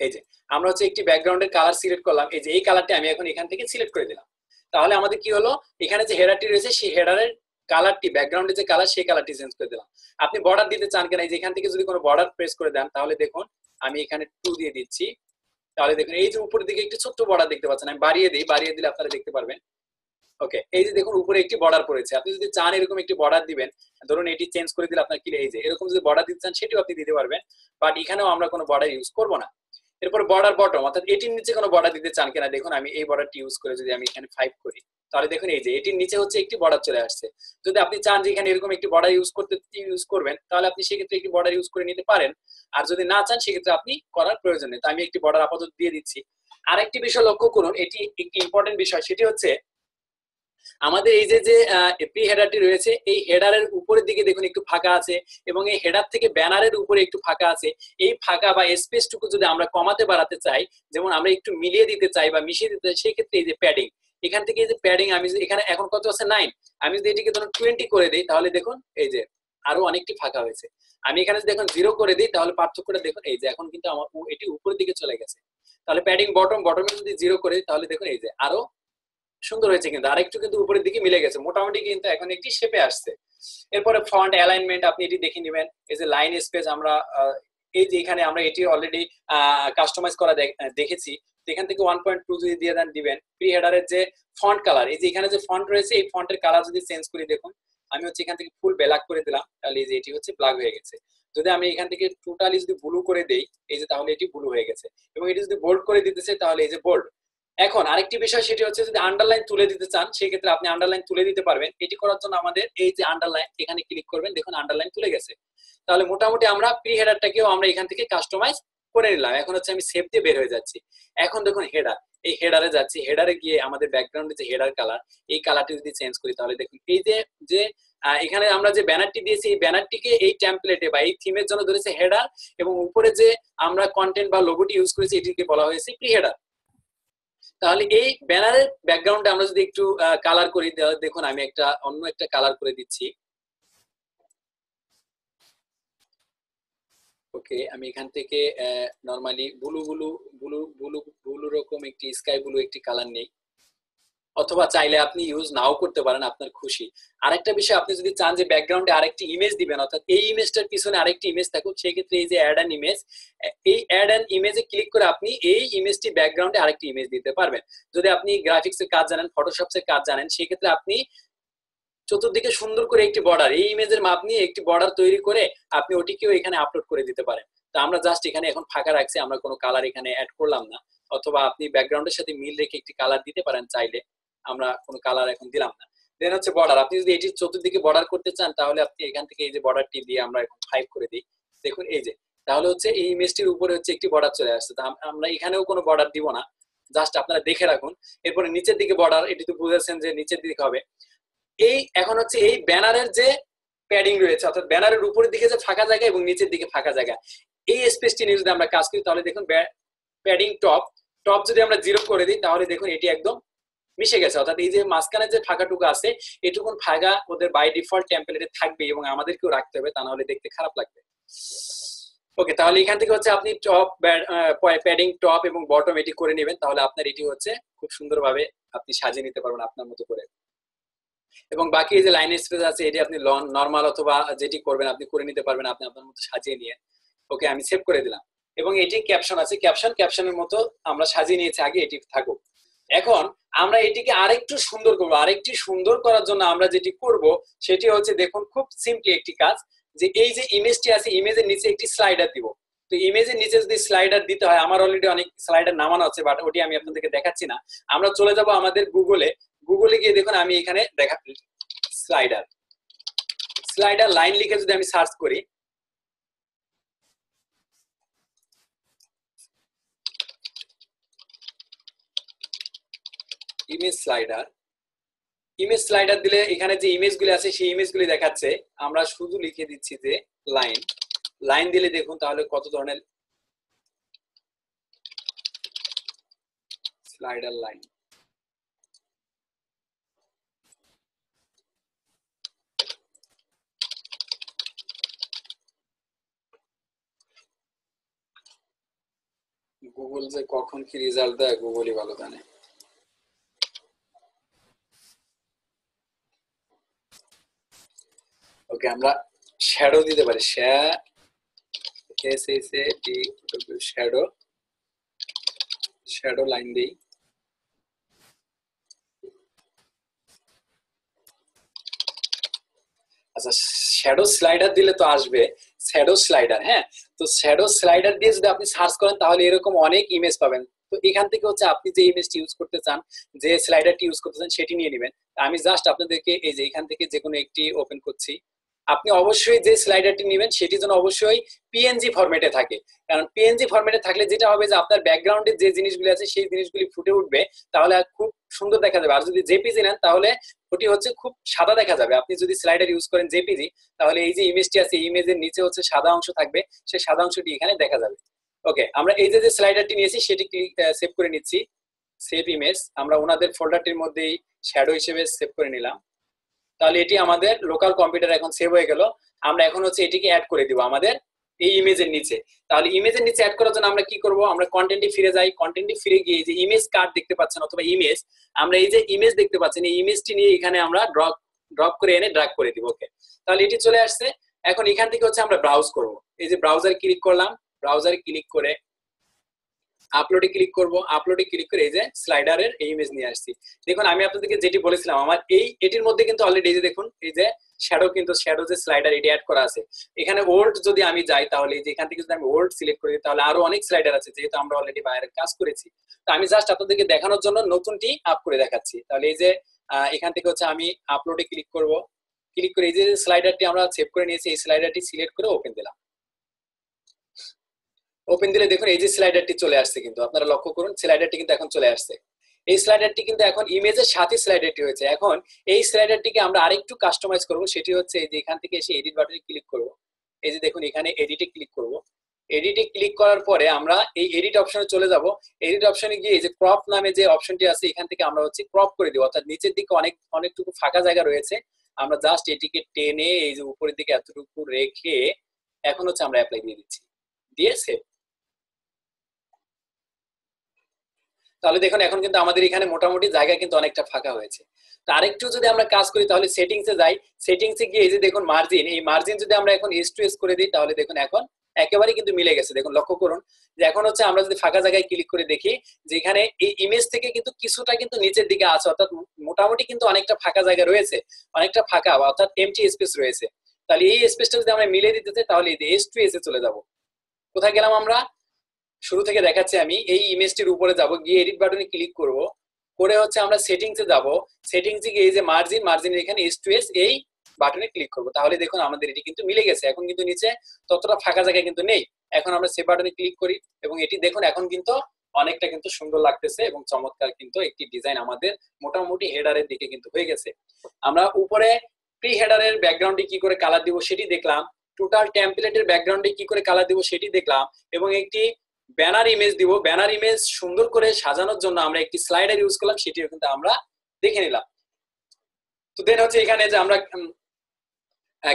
এই যে, আমরা হচ্ছে একটি ব্যাকগ্রাউন্ডের কালার সিলেক্ট করলাম, এই যে এই কালারটি আমি এখন এখান থেকে সিলেক্ট করে দিলাম। তাহলে আমাদের কি হলো? এখানে যে হেডারটি রয়েছে, সেই হেডারের কালারটি ব্যাকগ্রাউন্ডে যে কালার সেই কালারটি চেঞ্জ করে দিলাম। আপনি বর্ডার দিতে চান কিনা, এই যে এখান থেকে যদি কোনো বর্ডার প্রেস করে দেন, তাহলে দেখুন, আমি এখানে টু দিয়ে দিচ্ছি। তাহলে দেখুন, এই যে উপরের দিকে একটি ছোট্ট বর্ডার দেখতে পাচ্ছেন, আমি বাড়িয়ে দিই, বাড়িয়ে দিলে আপনারা দেখতে পারবেন। ওকে এই যে দেখুন, উপরে একটি বর্ডার পড়েছে। আপনি যদি চান এরকম একটি বর্ডার দিবেন, ধরুন এটি চেঞ্জ করে দিলে আপনার কি এই যে এরকম যদি বর্ডার দিতে চান, সেটিও আপনি দিতে পারবেন। বাট এখানেও আমরা কোনো বর্ডার ইউজ করব না। এরপর বর্ডার বটম অর্থাৎ এটির নিচে কোনো বর্ডার দিতে চান কিনা, দেখুন আমি এই বর্ডারটি ইউজ করে যদি আমি এখানে ফাইভ করি, তাহলে দেখুন এই যে এটির নিচে হচ্ছে একটি বর্ডার চলে আসছে। যদি আপনি চান যে এখানে এরকম একটি বর্ডার ইউজ করতে ইউজ করবেন, তাহলে আপনি সেক্ষেত্রে একটি বর্ডার ইউজ করে নিতে পারেন। আর যদি না চান, সেক্ষেত্রে আপনি করার প্রয়োজন নেই। তো আমি একটি বর্ডার আপাতত দিয়ে দিচ্ছি। আরেকটি বিষয় লক্ষ্য করুন, এটি একটি ইম্পর্টেন্ট বিষয়, সেটি হচ্ছে আমাদের এই যে যে প্রি হেডারটি রয়েছে, এই হেডারের উপরের দিকে দেখুন একটু ফাঁকা আছে এবং এই হেডার থেকে ব্যানারের উপরে একটু ফাঁকা আছে। এই ফাঁকা বা স্পেসটুকু যদি আমরা কমাতে বাড়াতে চাই, যেমন আমরা একটু মিলিয়ে দিতে চাই বা মিশিয়ে দিতে চাই সেক্ষেত্রে এই যে প্যাডিং এখান থেকে এই যে প্যাডিং আমি এখানে এখন কত আছে? নাইন আমি যদি এটিকে ধরুন টোয়েন্টি করে দিই, তাহলে দেখুন এই যে আরও অনেকটি ফাঁকা হয়েছে। আমি এখানে যদি এখন জিরো করে দিই, তাহলে পার্থক্যটা দেখুন, এই যে এখন কিন্তু আমার এটি উপরের দিকে চলে গেছে। তাহলে প্যাডিং বটম বটমে যদি জিরো করে তাহলে দেখুন এই যে আরও সুন্দর হয়েছে কিন্তু। আরেকটু কিন্তু উপরের দিকে মিলে গেছে। মোটামুটি কিন্তু এখন একটি শেপে আসছে। এরপরে ফ্রন্ট অ্যালাইনমেন্ট আপনি এটি দেখে নেবেন। এই যে লাইন স্পেস আমরা এই যে এখানে আমরা এটি অলরেডি কাস্টমাইজ করা দেখেছি। এখান থেকে ওয়ান পয়েন্ট টু যদি দিয়ে দেন, দিবেন। প্রি হেডারের যে ফন্ট কালার এই যে এখানে যে ফন্ট রয়েছে, এই ফন্টের কালার যদি চেঞ্জ করি, দেখুন, আমি হচ্ছে এখান থেকে ফুল ব্ল্যাক করে দিলাম। তাহলে এই যে এটি হচ্ছে ব্ল্যাক হয়ে গেছে। যদি আমি এখান থেকে টোটালি যদি ব্লু করে দেই, এই যে তাহলে এটি ব্লু হয়ে গেছে। এবং এটি যদি বোল্ড করে দিতেছে তাহলে এই যে বোল্ড এখন আরেকটি বিষয় সেটি হচ্ছে যদি আন্ডারলাইন তুলে দিতে চান, সেক্ষেত্রে আপনি আন্ডারলাইন তুলে দিতে পারবেন। এটি করার জন্য আমাদের এই যে আন্ডারলাইন এখানে ক্লিক করবেন, দেখুন আন্ডারলাইন তুলে গেছে। তাহলে মোটামুটি আমরা প্রি হেডারটাকেও আমরা এখান থেকে কাস্টমাইজ করে নিলাম। এখন হচ্ছে আমি সেভ দিয়ে বের হয়ে যাচ্ছি। এখন দেখুন হেডার এই হেডারে যাচ্ছি। হেডারে গিয়ে আমাদের ব্যাকগ্রাউন্ডে যে হেডার কালার এই কালারটি যদি চেঞ্জ করি তাহলে দেখুন, এই যে যে এখানে আমরা যে ব্যানারটি দিয়েছি, এই ব্যানারটিকে এই টেমপ্লেটে বা এই থিমের জন্য ধরেছে হেডার এবং উপরে যে আমরা কন্টেন্ট বা লোগোটি ইউজ করেছি, এটিকে বলা হয়েছে প্রি হেডার তাহলে এই ব্যানারের ব্যাকগ্রাউন্ডে আমরা যদি একটু কালার করি দেখুন, আমি একটা অন্য একটা কালার করে দিচ্ছি। ওকে আমি এখান থেকে normally blue blue blue blue blue রকম একটি স্কাই ব্লু একটি কালার নেই। অথবা চাইলে আপনি ইউজ নাও করতে পারেন আপনার খুশি। আরেকটা বিষয়, আপনি যদি চান যে ব্যাকগ্রাউন্ডে আরেকটি ইমেজ দিবেন, অর্থাৎ এই ইমেজটার পিছনে আরেকটি ইমেজ থাকুক সেই ক্ষেত্রে এই যে অ্যাড অ্যান ইমেজ এই অ্যাড অ্যান ইমেজে ক্লিক করে আপনি এই ইমেজটি ব্যাকগ্রাউন্ডে আরেকটি ইমেজ দিতে পারবেন। যদি আপনি গ্রাফিক্সের কাজ জানেন ফটোশপসের কাজ জানেন সেই ক্ষেত্রে আপনি চতুর্দিকে সুন্দর করে একটি বর্ডার এই ইমেজের মাপ নিয়ে একটি বর্ডার তৈরি করে আপনি ওটিকেও এখানে আপলোড করে দিতে পারেন। তো আমরা জাস্ট এখানে এখন ফাঁকা রাখছি, আমরা কোনো কালার এখানে অ্যাড করলাম না। অথবা আপনি ব্যাকগ্রাউন্ডের সাথে মিল রেখে একটি কালার দিতে পারেন চাইলে। আমরা কোনো কালার এখন দিলাম না। দেন হচ্ছে বর্ডার আপনি যদি এটি চতুর্দিকে বর্ডার করতে চান, তাহলে আপনি এখান থেকে এই যে বর্ডারটি দিয়ে আমরা এখন ফাইভ করে দিই। দেখুন, এই যে, তাহলে হচ্ছে এই ইমেজটির উপরে হচ্ছে একটি বর্ডার চলে আসছে। আমরা এখানেও কোনো বর্ডার দিব না। জাস্ট আপনারা দেখে রাখুন। এরপরে নিচের দিকে বর্ডার এটি তো বুঝেছেন যে নিচের দিকে হবে। এই, এখন হচ্ছে এই ব্যানারের যে প্যাডিং রয়েছে, অর্থাৎ ব্যানারের উপরের দিকে যে ফাঁকা জায়গা এবং নিচের দিকে ফাঁকা জায়গা। এই স্পেসটি নিয়ে যদি আমরা কাজ করি, তাহলে দেখুন প্যাডিং টপ টপ যদি আমরা জিরো করে দিই, তাহলে দেখুন, এটি একদম মিশে গেছে। অর্থাৎ এই যে মাঝখানে যে ফাঁকাটুকু আছে, এটুকুন ফাঁকা ওদের বাই ডিফল্ট টেম্পলেটে থাকবে এবং আমাদেরকেও রাখতে হবে, তা নাহলে দেখতে খারাপ লাগবে। ওকে তাহলে এখান থেকে হচ্ছে আপনি টপ প্যাডিং টপ এবং বটম এটি করে নেবেন, তাহলে আপনার এটি হচ্ছে খুব সুন্দরভাবে আপনি সাজিয়ে নিতে পারবেন আপনার মতো করে। এবং বাকি যে লাইন স্পেস আছে, এটি আপনি নর্মাল অথবা যেটি করবেন, আপনি করে নিতে পারবেন আপনি আপনার মতো সাজিয়ে নিয়ে। ওকে আমি সেভ করে দিলাম। এবং এটি ক্যাপশন আছে ক্যাপশন ক্যাপশনের মতো আমরা সাজিয়ে নিয়েছি, আগে এটি থাকুক। এখন আমরা এটিকে আরেকটু সুন্দর করব, আরেকটি সুন্দর করার জন্য আমরা যেটি করব সেটি হচ্ছে দেখুন খুব সিম্পলি একটি কাজ, যে এই যে ইমেজটি আছে ইমেজের নিচে একটি স্লাইডার দিব। তো ইমেজের নিচে যদি স্লাইডার দিতে হয়, আমার অলরেডি অনেক স্লাইডার নামানো আছে বাট ওটি আমি আপনাদেরকে দেখাচ্ছি না। আমরা চলে যাব আমাদের গুগলে গুগলে গিয়ে দেখুন, আমি এখানে দেখা স্লাইডার স্লাইডার লাইন লিখে যদি আমি সার্চ করি ইমেজ স্লাইডার ইমেজ স্লাইডার দিলে এখানে যে ইমেজগুলি আছে, সেই ইমেজগুলি দেখাচ্ছে। আমরা শুধু লিখে দিচ্ছি যে লাইন লাইন দিলে দেখুন তাহলে কত ধরনের স্লাইডার লাইন গুগল যে কখন কি রেজাল্ট দেয় গুগলই ভালো জানে। ওকে আমরা শ্যাডো দিতে পারি। শ্যাডো শ্যাডো লাইন দিই। আচ্ছা স্লাইডার দিলে তো আসবে। স্লাইডার হ্যাঁ? তো শ্যাডো স্লাইডার দিয়ে যদি আপনি সার্চ করেন, তাহলে এরকম অনেক ইমেজ পাবেন। তো এখান থেকে হচ্ছে আপনি যে ইমেজটি ইউজ করতে চান, যে স্লাইডারটি ইউজ করতে চান, সেটি নিয়ে নেবেন। আমি জাস্ট আপনাদেরকে এই যে এখান থেকে যে কোনো একটি ওপেন করছি। আপনি অবশ্যই যে স্লাইডারটি নেবেন, সেটি যেন অবশ্যই পিএনজি ফরম্যাটে থাকে। কারণ পিএনজি ফরম্যাটে থাকলে যেটা হবে যে, আপনার ব্যাকগ্রাউন্ডে যে জিনিসগুলি আছে, সেই জিনিসগুলি ফুটে উঠবে। তাহলে খুব সুন্দর দেখা যাবে। আর যদি জেপিজি নেন, তাহলে ওটি হচ্ছে খুব সাদা দেখা যাবে। আপনি যদি স্লাইডার ইউজ করেন জেপিজি তাহলে এই যে ইমেজটি আছে ইমেজের নিচে হচ্ছে সাদা অংশ থাকবে। সেই সাদা অংশটি এখানে দেখা যাবে। ওকে আমরা এই যে যে স্লাইডারটি নিয়েছি, সেটি সেভ করে নিচ্ছি। সেভ ইমেজ আমরা ওনাদের ফোল্ডারটির মধ্যেই শ্যাডো হিসেবে সেভ করে নিলাম। তাহলে এটি আমাদের লোকাল কম্পিউটার এখন সেভ হয়ে গেল। আমরা এখন হচ্ছে এটিকে অ্যাড করে দিব আমাদের এই ইমেজের নিচে। তাহলে ইমেজের নিচে অ্যাড করার জন্য আমরা কি করব? আমরা কন্টেন্টে ফিরে যাই। কন্টেন্টে ফিরে গিয়ে যে ইমেজ কার্ড দেখতে পাচ্ছেন অথবা ইমেজ আমরা এই যে ইমেজ দেখতে পাচ্ছেন, এই ইমেজটি নিয়ে এখানে আমরা ড্রপ ড্রপ করে এনে ড্রাগ করে দিব ওকে তাহলে এটি চলে আসছে। এখন এখান থেকে হচ্ছে আমরা ব্রাউজ করব। এই যে ব্রাউজার ক্লিক করলাম। ব্রাউজারে ক্লিক করে আপলোডে ক্লিক করব আপলোডে ক্লিক করে এই যে স্লাইডারের এই ইমেজ নিয়ে আসছি। দেখুন, আমি আপনাদেরকে যেটি বলেছিলাম, আমার এই, এটির মধ্যে কিন্তু অলরেডি যে দেখুন, এই যে শ্যাডো কিন্তু শ্যাডো যে স্লাইডার এটি অ্যাড করা আছে। এখানে ওল্ড যদি আমি যাই, তাহলে যে এখান থেকে যদি আমি ওল্ড সিলেক্ট করি তাহলে আরও অনেক স্লাইডার আছে, যেহেতু আমরা অলরেডি বাইরে কাজ করেছি। তো আমি জাস্ট আপনাদেরকে দেখানোর জন্য নতুনটি আপ করে দেখাচ্ছি। তাহলে এই যে এখান থেকে হচ্ছে আমি আপলোডে ক্লিক করব। ক্লিক করে এই যে স্লাইডারটি আমরা সেভ করে নিয়েছি, এই স্লাইডারটি সিলেক্ট করে ওপেন দিলাম। ওপেন দিলে দেখুন, এই যে স্লাইডারটি চলে আসছে কিন্তু, আপনারা লক্ষ্য করুন স্লাইডারটি কিন্তু এখন চলে আসছে। এই স্লাইডারটি কিন্তু এখন ইমেজের সাথে স্লাইডারটি হয়েছে। এখন এই স্লাইডারটিকে আমরা আরেকটু কাস্টমাইজ করব, সেটি হচ্ছে এই যে এখান থেকে এসে এডিট বাটনে ক্লিক করব। এই যে দেখুন, এখানে এডিটে ক্লিক করব। এডিটে ক্লিক করার পরে আমরা এই এডিট অপশনে চলে যাব। এডিট অপশনে গিয়ে এই যে ক্রপ নামে যে অপশনটি আছে, এখান থেকে আমরা হচ্ছে ক্রপ করে দিব। অর্থাৎ নিচের দিকে অনেক, অনেকটুকু ফাঁকা জায়গা রয়েছে। আমরা জাস্ট এটিকে টেনে এই যে উপরের দিকে এতটুকু রেখে এখন হচ্ছে আমরা অ্যাপ্লাই দিয়ে দিচ্ছি। দিয়ে সেভ তাহলে দেখুন, এখন কিন্তু আমাদের এখানে মোটামুটি জায়গা কিন্তু অনেকটা ফাঁকা হয়েছে। তো আরেকটু যদি আমরা কাজ করি, তাহলে সেটিংসে যাই। সেটিংসে গিয়ে এই যে দেখুন মার্জিন এই মার্জিন যদি আমরা এখন এস টু এস করে দিই, তাহলে দেখুন এখন একেবারে কিন্তু মিলে গেছে। দেখুন, লক্ষ্য করুন যে এখন হচ্ছে আমরা যদি ফাঁকা জায়গায় ক্লিক করে দেখি, যে এখানে এই ইমেজ থেকে কিন্তু কিছুটা কিন্তু নিচের দিকে আছে, অর্থাৎ মোটামুটি কিন্তু অনেকটা ফাঁকা জায়গা রয়েছে, অনেকটা ফাঁকা অর্থাৎ এমটি স্পেস রয়েছে। তাহলে এই স্পেসটা যদি আমরা মিলে দিতে চাই, তাহলে এস টু এস এ চলে যাব। কোথায় গেলাম আমরা? শুরু থেকে দেখাচ্ছি আমি। এই ইমেজটির উপরে যাব, গিয়ে এডিট বাটনে ক্লিক করব। করে হচ্ছে আমরা সেটিংসে যাব। সেটিংসে গিয়ে এই যে মার্জিন মার্জিনের এখানে এস টু এস এই বাটনে ক্লিক করব। তাহলে দেখুন আমাদের এটি কিন্তু মিলে গেছে। এখন কিন্তু নিচে ততটা ফাঁকা জায়গা কিন্তু নেই। এখন আমরা সে বাটনে ক্লিক করি এবং এটি দেখুন এখন কিন্তু অনেকটা কিন্তু সুন্দর লাগতেছে এবং চমৎকার কিন্তু একটি ডিজাইন আমাদের মোটামুটি হেডারের দিকে কিন্তু হয়ে গেছে। আমরা উপরে প্রি হেডারের ব্যাকগ্রাউন্ডে কি করে কালার দিব সেটি দেখলাম। টোটাল টেমপ্লেটের ব্যাকগ্রাউন্ডে কি করে কালার দিব সেটি দেখলাম এবং একটি ব্যানার ইমেজ দিব। ব্যানার ইমেজ সুন্দর করে সাজানোর জন্য আমরা একটি স্লাইডার ইউজ করলাম, সেটিও কিন্তু আমরা দেখে নিলাম। তো দেন হচ্ছে এখানে যে আমরা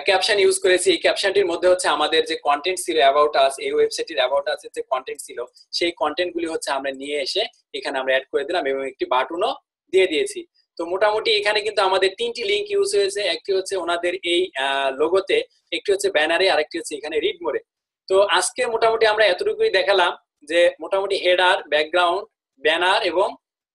ক্যাপশন ইউজ করেছি। এই ক্যাপশনটির মধ্যে হচ্ছে আমাদের যে কন্টেন্ট ছিল অ্যাবাউট আস এই ওয়েবসাইটের অ্যাবাউট আস যে কন্টেন্ট ছিল, সেই কন্টেন্ট গুলি হচ্ছে আমরা নিয়ে এসে এখানে আমরা অ্যাড করে দিলাম এবং একটি বাটনও দিয়ে দিয়েছি। তো মোটামুটি এখানে কিন্তু আমাদের তিনটি লিঙ্ক ইউজ হয়েছে। একটি হচ্ছে ওনাদের এই লোগোতে একটি হচ্ছে ব্যানারে আরেকটি হচ্ছে এখানে রিড মোড়ে তো আজকে মোটামুটি আমরা এতটুকুই দেখালাম। যে মোটামুটি হেডার ব্যাকগ্রাউন্ড ব্যানার এবং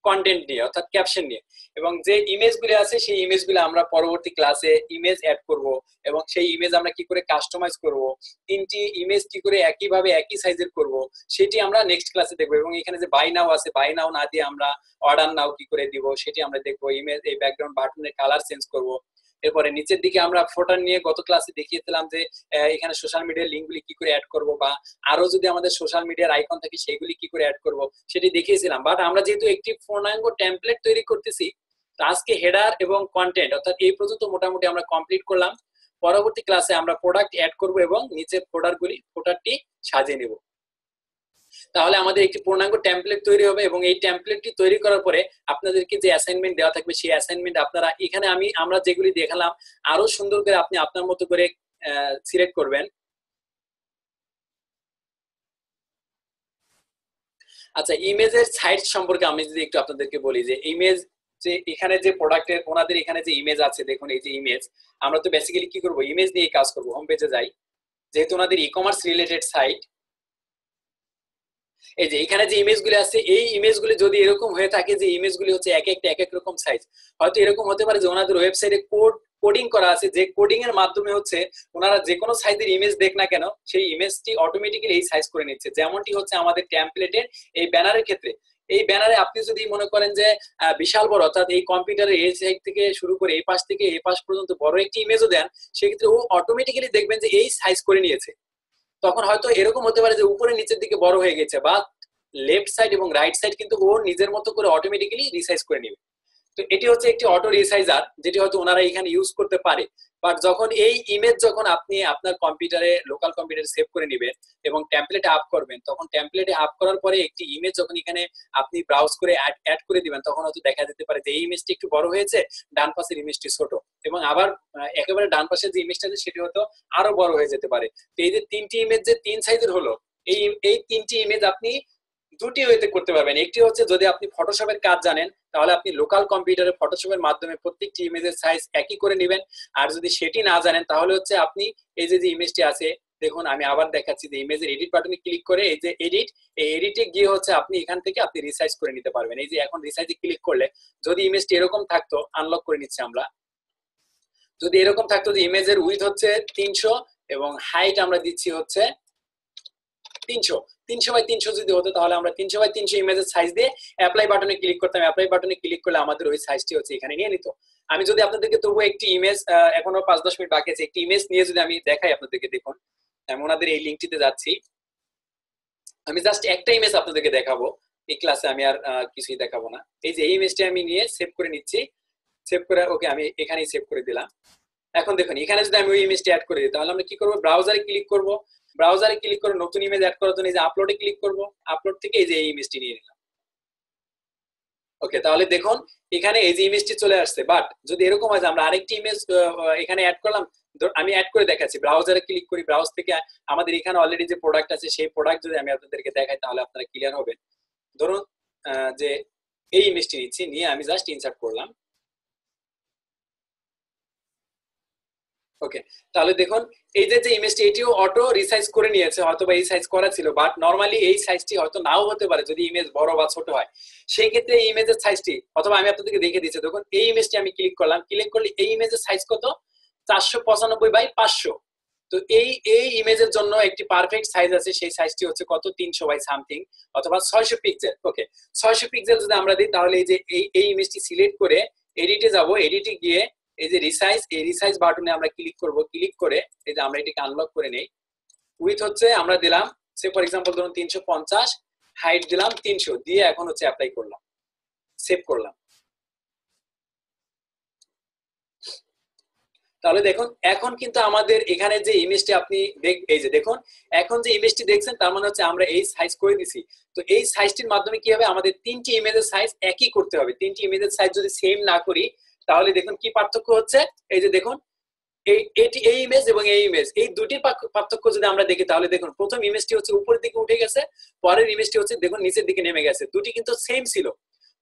কন্টেন্ট নিয়ে, অর্থাৎ ক্যাপশন নিয়ে। এবং যে ইমেজগুলি আছে, সেই ইমেজগুলো আমরা পরবর্তী ক্লাসে ইমেজ অ্যাড করব এবং সেই ইমেজ আমরা কি করে কাস্টমাইজ করব, তিনটি ইমেজ কি করে একইভাবে একই সাইজের করব, সেটি আমরা নেক্সট ক্লাসে দেখব। এবং এখানে যে বাই নাও আছে বাই নাও না দিয়ে আমরা অর্ডার নাও কি করে দিব, সেটি আমরা দেখব। ইমেজ এই ব্যাকগ্রাউন্ড বাটনের কালার চেঞ্জ করব। এরপরে নিচের দিকে আমরা ফোটার নিয়ে গত ক্লাসে দেখিয়েছিলাম যে এখানে সোশ্যাল মিডিয়ার লিঙ্কগুলি কি করে অ্যাড করব বা আরও যদি আমাদের সোশ্যাল মিডিয়ার আইকন থাকে সেগুলি কি করে অ্যাড করব সেটি দেখিয়েছিলাম। বাট আমরা যেহেতু একটি পূর্ণাঙ্গ টেমপ্লেট তৈরি করতেছি আজকে হেডার এবং কন্টেন্ট অর্থাৎ এই পর্যন্ত মোটামুটি আমরা কমপ্লিট করলাম। পরবর্তী ক্লাসে আমরা প্রোডাক্ট অ্যাড করব এবং নিচে ফোল্ডারগুলি ফোল্ডারটি সাজিয়ে নেব। তাহলে আমাদের একটি পূর্ণাঙ্গ টেমপ্লেট তৈরি হবে এবং এই টেমপ্লেটটি তৈরি করার পরে আপনাদেরকে যে অ্যাসাইনমেন্ট দেওয়া থাকবে সেই অ্যাসাইনমেন্ট আপনারা এখানে আমি, আমরা যেগুলি দেখালাম, আরও সুন্দর করে আপনি আপনার মতো করে সিলেক্ট করবেন। আচ্ছা ইমেজের সাইট সম্পর্কে আমি যদি একটু আপনাদেরকে বলি যে ইমেজ যে এখানে যে প্রোডাক্টের ওনাদের এখানে যে ইমেজ আছে, দেখুন এই যে ইমেজ আমরা তো বেসিক্যালি কি করব? ইমেজ নিয়ে কাজ করব হোম পেজে যাই। যেহেতু ওনাদের ই কমার্স রিলেটেড সাইট এই যে এখানে যে ইমেজগুলি আছে, এই ইমেজগুলি যদি এরকম হয়ে থাকে যে ইমেজগুলি হচ্ছে এক একটা, এক এক রকম সাইজ হয়তো এরকম হতে পারে যে ওনাদের ওয়েবসাইটে কোড কোডিং করা আছে, যে কোডিং এর মাধ্যমে হচ্ছে ওনারা যে কোনো সাইজের ইমেজ দেখ না কেন, সেই ইমেজটি অটোমেটিক্যালি এই সাইজ করে নিচ্ছে। যেমনটি হচ্ছে আমাদের টেমপ্লেটের এই ব্যানারের ক্ষেত্রে। এই ব্যানারে আপনি যদি মনে করেন যে বিশাল বড়, অর্থাৎ এই কম্পিউটারের এই সাইড থেকে শুরু করে এই পাশ থেকে এই পাশ পর্যন্ত বড় একটি ইমেজও দেন, সেক্ষেত্রে ও অটোমেটিক্যালি দেখবেন যে এই সাইজ করে নিয়েছে। তখন হয়তো এরকম হতে পারে যে উপরে নিচের দিকে বড় হয়ে গেছে বা লেফট সাইড এবং রাইট সাইড কিন্তু ও নিজের মতো করে অটোমেটিক্যালি রিসাইজ করে নেবে। তো এটি হচ্ছে একটি অটো রিসাইজার যেটি হয়তো ওনারা এখানে ইউজ করতে পারে। বাট যখন এই ইমেজ যখন আপনি আপনার কম্পিউটারে লোকাল কম্পিউটারে সেভ করে নেবেন এবং টেমপ্লেটে আপ করবেন, তখন টেমপ্লেটে আপ করার পরে একটি ইমেজ যখন এখানে আপনি ব্রাউজ করে অ্যাড করে দিবেন, তখন হয়তো দেখা যেতে পারে যে এই ইমেজটি একটু বড় হয়েছে, ডান পাশের ইমেজটি ছোট। এবং আবার একেবারে ডান পাশের যে ইমেজটা আছে, সেটি হয়তো আরও বড় হয়ে যেতে পারে। তো এই যে তিনটি ইমেজ যে তিন সাইজের হলো, এই এই তিনটি ইমেজ আপনি দুটি ওয়েতে করতে পারবেন। একটি হচ্ছে যদি আপনি ফটোশপের কাজ জানেন, তাহলে আপনি লোকাল কম্পিউটারে ফটোশপের মাধ্যমে প্রত্যেকটি ইমেজের সাইজ একই করে নেবেন। আর যদি সেটি না জানেন, তাহলে হচ্ছে আপনি এই যে যে ইমেজটি আছে, দেখুন আমি আবার দেখাচ্ছি যে ইমেজের এডিট বাটনে ক্লিক করে এই যে এডিট এই এডিটে গিয়ে হচ্ছে আপনি এখান থেকে আপনি রিসাইজ করে নিতে পারবেন। এই যে এখন রিসাইজে ক্লিক করলে যদি ইমেজটি এরকম থাকতো আনলক করে নিচ্ছি আমরা। যদি এরকম থাকতো যে ইমেজের উইথ হচ্ছে তিনশো এবং হাইট আমরা দিচ্ছি হচ্ছে তিনশো তিনশো বাই তিনশো যদি হতো তাহলে আমরা তিনশো বাই তিনশো ইমেজের সাইজ দিয়ে অ্যাপ্লাই বাটনে ক্লিক করতাম। অ্যাপ্লাই বাটনে ক্লিক করলে আমাদের ওই সাইজটি হচ্ছে এখানে নিয়ে নিত। আমি যদি আপনাদেরকে তবুও একটি ইমেজ এখনও পাঁচ দশ মিনিট বাকি আছে, একটি ইমেজ নিয়ে যদি আমি দেখাই আপনাদেরকে দেখুন। আমি ওনাদের এই লিঙ্কটিতে যাচ্ছি। আমি জাস্ট একটা ইমেজ আপনাদেরকে দেখাবো। এই ক্লাসে আমি আর কিছুই দেখাবো না। এই যে এই ইমেজটি আমি নিয়ে সেভ করে নিচ্ছি। সেভ করে ওকে আমি এখানেই সেভ করে দিলাম। এখন দেখুন, এখানে যদি আমি ওই ইমেজটি অ্যাড করে দিই, তাহলে আমরা কি করব? ব্রাউজারে ক্লিক করব। ব্রাউজারে ক্লিক করে নতুন ইমেজ অ্যাড করার জন্য এই যে আপলোডে ক্লিক করব আপলোড থেকে এই যে এই ইমেজটি নিয়ে নিলাম। ওকে তাহলে দেখুন, এখানে এই যে ইমেজটি চলে আসছে বাট যদি এরকম হয় আমরা আরেকটি ইমেজ এখানে অ্যাড করলাম আমি অ্যাড করে দেখাচ্ছি ব্রাউজারে ক্লিক করি ব্রাউজ থেকে আমাদের এখানে অলরেডি যে প্রোডাক্ট আছে, সেই প্রোডাক্ট যদি আমি আপনাদেরকে দেখাই, তাহলে আপনারা ক্লিয়ার হবেন ধরুন যে এই ইমেজটি নিচ্ছি, নিয়ে আমি জাস্ট ইনসার্ট করলাম। ওকে তাহলে দেখুন, এই যে যে ইমেজটি এটিও অটো রিসাইজ করে নিয়েছে হয়তো বা এই সাইজ করা ছিল বাট এই সাইজটি হয়তো নাও হতে পারে যদি ইমেজ বড় বা ছোট হয়। সেই ক্ষেত্রে এই ইমেজের সাইজটি অথবা আমি আপনাদেরকে দেখে দিচ্ছি, দেখুন, এই ইমেজটি আমি ক্লিক করলাম ক্লিক করলে এই ইমেজের সাইজ কত? চারশো পঁচানব্বই বাই পাঁচশো। তো এই এই ইমেজের জন্য একটি পারফেক্ট সাইজ আছে, সেই সাইজটি হচ্ছে কত? তিনশো বাই সামথিং অথবা ছয়শো পিক্সেল ওকে ছয়শো পিক্সেল যদি আমরা দিই, তাহলে এই যে, এই এই ইমেজটি সিলেক্ট করে এডিটে যাব এডিটে গিয়ে এই যে রিসাইজ এই রিসাইজ বাটনে আমরা ক্লিক করব। ক্লিক করে এই যে আমরা এটিকে আনলক করে নেই। উইথ হচ্ছে আমরা দিলাম সে ফর এক্সাম্পল ধরুন তিনশো পঞ্চাশ হাইট দিলাম তিনশো, দিয়ে এখন হচ্ছে অ্যাপ্লাই করলাম। সেভ করলাম। তাহলে দেখুন, এখন কিন্তু আমাদের এখানে যে ইমেজটি আপনি এই যে দেখুন, এখন যে ইমেজটি দেখছেন, তার মানে হচ্ছে আমরা এই সাইজ করে দিছি। তো এই সাইজটির মাধ্যমে কি হবে? আমাদের তিনটি ইমেজের সাইজ একই করতে হবে। তিনটি ইমেজের সাইজ যদি সেম না করি তাহলে দেখুন কি পার্থক্য হচ্ছে? এই যে দেখুন, এই, এটি এই ইমেজ এবং এই ইমেজ এই দুটি পার্থক্য যদি আমরা দেখি, তাহলে দেখুন, প্রথম ইমেজটি হচ্ছে উপরের দিকে উঠে গেছে, পরের ইমেজটি হচ্ছে, দেখুন, নিচের দিকে নেমে গেছে। দুটি কিন্তু সেম ছিল।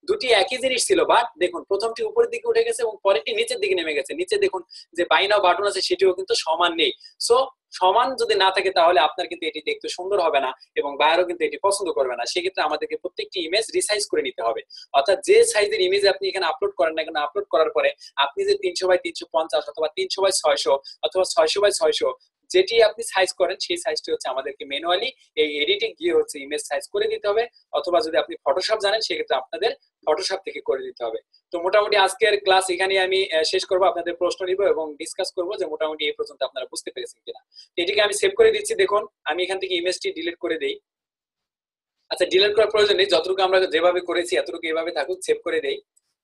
দুটি একই জিনিস ছিল বাট দেখুন, প্রথমটি উপরের দিকে উঠে গেছে এবং পরেরটি নিচের দিকে নেমে গেছে। নিচে দেখুন যে বাইনাও বাটন আছে, সেটিও কিন্তু সমান নেই। সো সমান যদি না থাকে তাহলে আপনার কিন্তু এটি দেখতে সুন্দর হবে না এবং বাইরেও কিন্তু এটি পছন্দ করবে না। সেক্ষেত্রে আমাদেরকে প্রত্যেকটি ইমেজ রিসাইজ করে নিতে হবে। অর্থাৎ যে সাইজের ইমেজ আপনি এখানে আপলোড করেন না কেন আপলোড করার পরে আপনি যে তিনশো বাই তিনশো পঞ্চাশ অথবা তিনশো বাই ছয়শো অথবা ছয়শো বাই ছয়শো যেটি আপনি সাইজ করেন, সেই সাইজটি হচ্ছে আমাদেরকে ম্যানুয়ালি এই এডিটে গিয়ে হচ্ছে ইমেজ সাইজ করে দিতে হবে। অথবা যদি আপনি ফটোশপ জানেন, সেক্ষেত্রে আপনাদের ফটোশপ থেকে করে দিতে হবে। তো মোটামুটি আজকের ক্লাস এখানে আমি শেষ করব। আপনাদের প্রশ্ন নিব এবং ডিসকাস করব যে মোটামুটি এই পর্যন্ত আপনারা বুঝতে পেরেছেন কিনা। এটিকে আমি সেভ করে দিচ্ছি। দেখুন, আমি এখান থেকে ইমেজটি ডিলিট করে দেই। আচ্ছা ডিলিট করার প্রয়োজন নেই। যতটুকু আমরা যেভাবে করেছি, এতটুকু এভাবে থাকুক সেভ করে দেই।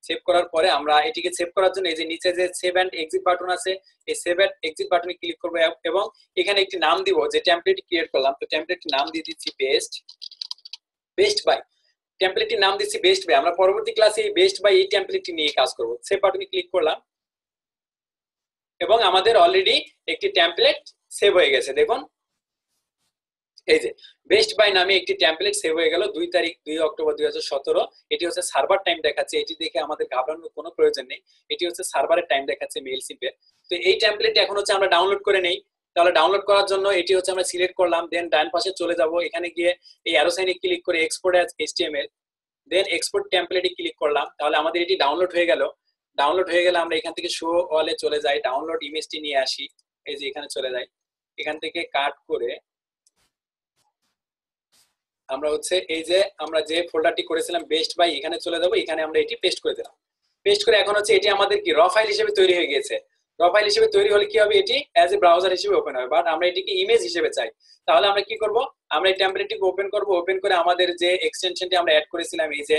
সেভ করার পরে আমরা এটিকে সেভ করার জন্য এই যে নিচে যে সেভ অ্যান্ড এক্সিট বাটন আছে, এই সেভ অ্যান্ড এক্সিট বাটনে ক্লিক করব এবং এখানে একটি নাম দিব যে টেমপ্লেট ক্রিয়েট করলাম। তো টেমপ্লেটটি নাম দিয়ে দিচ্ছি বেস্ট বেস্ট বাই টেমপ্লেটটির নাম দিচ্ছি বেস্ট বাই আমরা পরবর্তী ক্লাসে এই বেস্ট বাই এই টেমপ্লেটটি নিয়ে কাজ করব। সেভ বাটনে ক্লিক করলাম। এবং আমাদের অলরেডি একটি টেমপ্লেট সেভ হয়ে গেছে। দেখুন এই যে, বেস্ট বাই নামে একটি টেমপ্লেট সেভ হয়ে গেল দুই তারিখ, দুই অক্টোবর দুই হাজার সতেরো। এটি হচ্ছে সার্ভার টাইম দেখাচ্ছে। এটি দেখে আমাদের ঘাবড়ানোর কোনো প্রয়োজন নেই। এটি হচ্ছে সার্ভারের টাইম দেখাচ্ছে মেল সিপে তো এই টেমপ্লেট এখন হচ্ছে আমরা ডাউনলোড করে নেই। তাহলে ডাউনলোড করার জন্য এটি হচ্ছে আমরা সিলেক্ট করলাম দেন ডান পাশে চলে যাব। এখানে গিয়ে এই অ্যারো সাইনে ক্লিক করে এক্সপোর্ট অ্যাজ এইচটিএমএল দেন এক্সপোর্ট টেমপ্লেটে ক্লিক করলাম। তাহলে আমাদের এটি ডাউনলোড হয়ে গেল। ডাউনলোড হয়ে গেলে আমরা এখান থেকে শো অলে চলে যাই। ডাউনলোড ইমেজটি নিয়ে আসি। এই যে এখানে চলে যাই। এখান থেকে কাট করে আমরা হচ্ছে এই যে আমরা যে ফোল্ডারটি করেছিলাম বেস্ট বাই এখানে চলে যাব, এখানে আমরা এটি পেস্ট করে দিলাম। পেস্ট করে এখন হচ্ছে এটি আমাদের কি র ফাইল হিসেবে তৈরি হয়ে গেছে র ফাইল হিসেবে তৈরি হলে কি হবে? এটি অ্যাজ এ ব্রাউজার হিসেবে ওপেন হবে। বাট আমরা এটিকে ইমেজ হিসেবে চাই। তাহলে আমরা কি করব? আমরা এই টেমপ্লেটটিকে ওপেন করব। ওপেন করে আমাদের যে এক্সটেনশনটি আমরা অ্যাড করেছিলাম, এই যে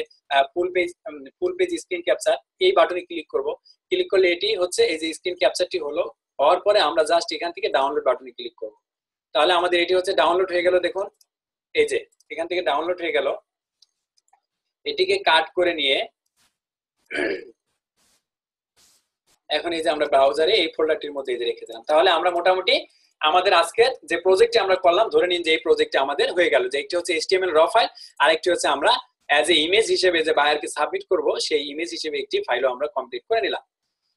full page full page screen capture এই বাটনে ক্লিক করব। ক্লিক করলে এটি হচ্ছে এই যে স্ক্রিন ক্যাপচারটি হলো। হওয়ার পরে আমরা জাস্ট এখান থেকে ডাউনলোড বাটনে ক্লিক করব। তাহলে আমাদের এটি হচ্ছে ডাউনলোড হয়ে গেল, দেখুন। এই যে এখান থেকে ডাউনলোড হয়ে গেল। এটিকে কাট করে নিয়ে এখন এই যে আমরা ব্রাউজারে এই ফোল্ডারটির মধ্যে এই যে রেখে দিলাম। তাহলে আমরা মোটামুটি আমাদের আজকের যে প্রজেক্টটি আমরা করলাম, ধরে নিন যে এই প্রজেক্টটি আমাদের হয়ে গেল। যে একটি হচ্ছে এইচটিএমএল র ফাইল আর একটি হচ্ছে আমরা অ্যাজ এ ইমেজ হিসেবে যে বায়ারকে সাবমিট করব, সেই ইমেজ হিসেবে একটি ফাইলও আমরা কমপ্লিট করে নিলাম।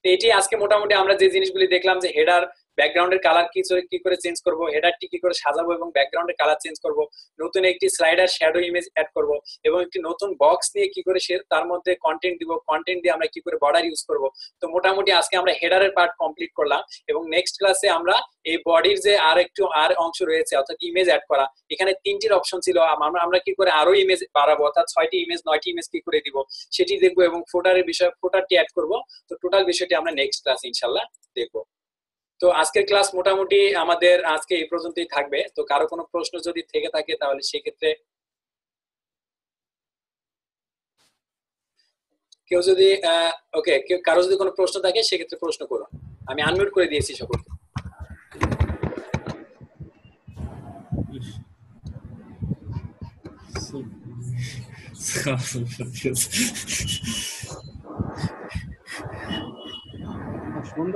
এটি আজকে মোটামুটি আমরা যে জিনিসগুলি দেখলাম যে হেডার ব্যাকগ্রাউন্ডের কালার কি করে কি করে চেঞ্জ করব হেডারটি কি করে সাজাবো এবং ব্যাকগ্রাউন্ডের কালার চেঞ্জ করব, নতুন একটি স্লাইডার শ্যাডো ইমেজ অ্যাড করব এবং একটি নতুন বক্স নিয়ে কি করে সে, তার মধ্যে কন্টেন্ট দিব কন্টেন্ট দিয়ে আমরা কি করে বর্ডার ইউজ করব। তো মোটামুটি আজকে আমরা হেডারের পার্ট কমপ্লিট করলাম এবং নেক্সট ক্লাসে আমরা এই বডির যে আর একটু আর অংশ রয়েছে, অর্থাৎ ইমেজ অ্যাড করা, এখানে তিনটির অপশন ছিল আমরা আমরা কি করে আরও ইমেজ বাড়াবো, অর্থাৎ ছয়টি ইমেজ নয়টি ইমেজ কি করে দিব, সেটি দেখব এবং ফোটারের বিষয় ফোটারটি অ্যাড করব। তো টোটাল বিষয়টি আমরা নেক্সট ক্লাস ইনশাল্লাহ দেখব। তো আজকের ক্লাস মোটামুটি আমাদের আজকে এই পর্যন্তই থাকবে। তো কারও কোনো প্রশ্ন যদি থেকে থাকে, তাহলে সেক্ষেত্রে কেউ যদি ওকে কেউ, কারও যদি কোনো প্রশ্ন থাকে, সেক্ষেত্রে প্রশ্ন করুন। আমি আনমিউট করে দিয়েছি সকলকে।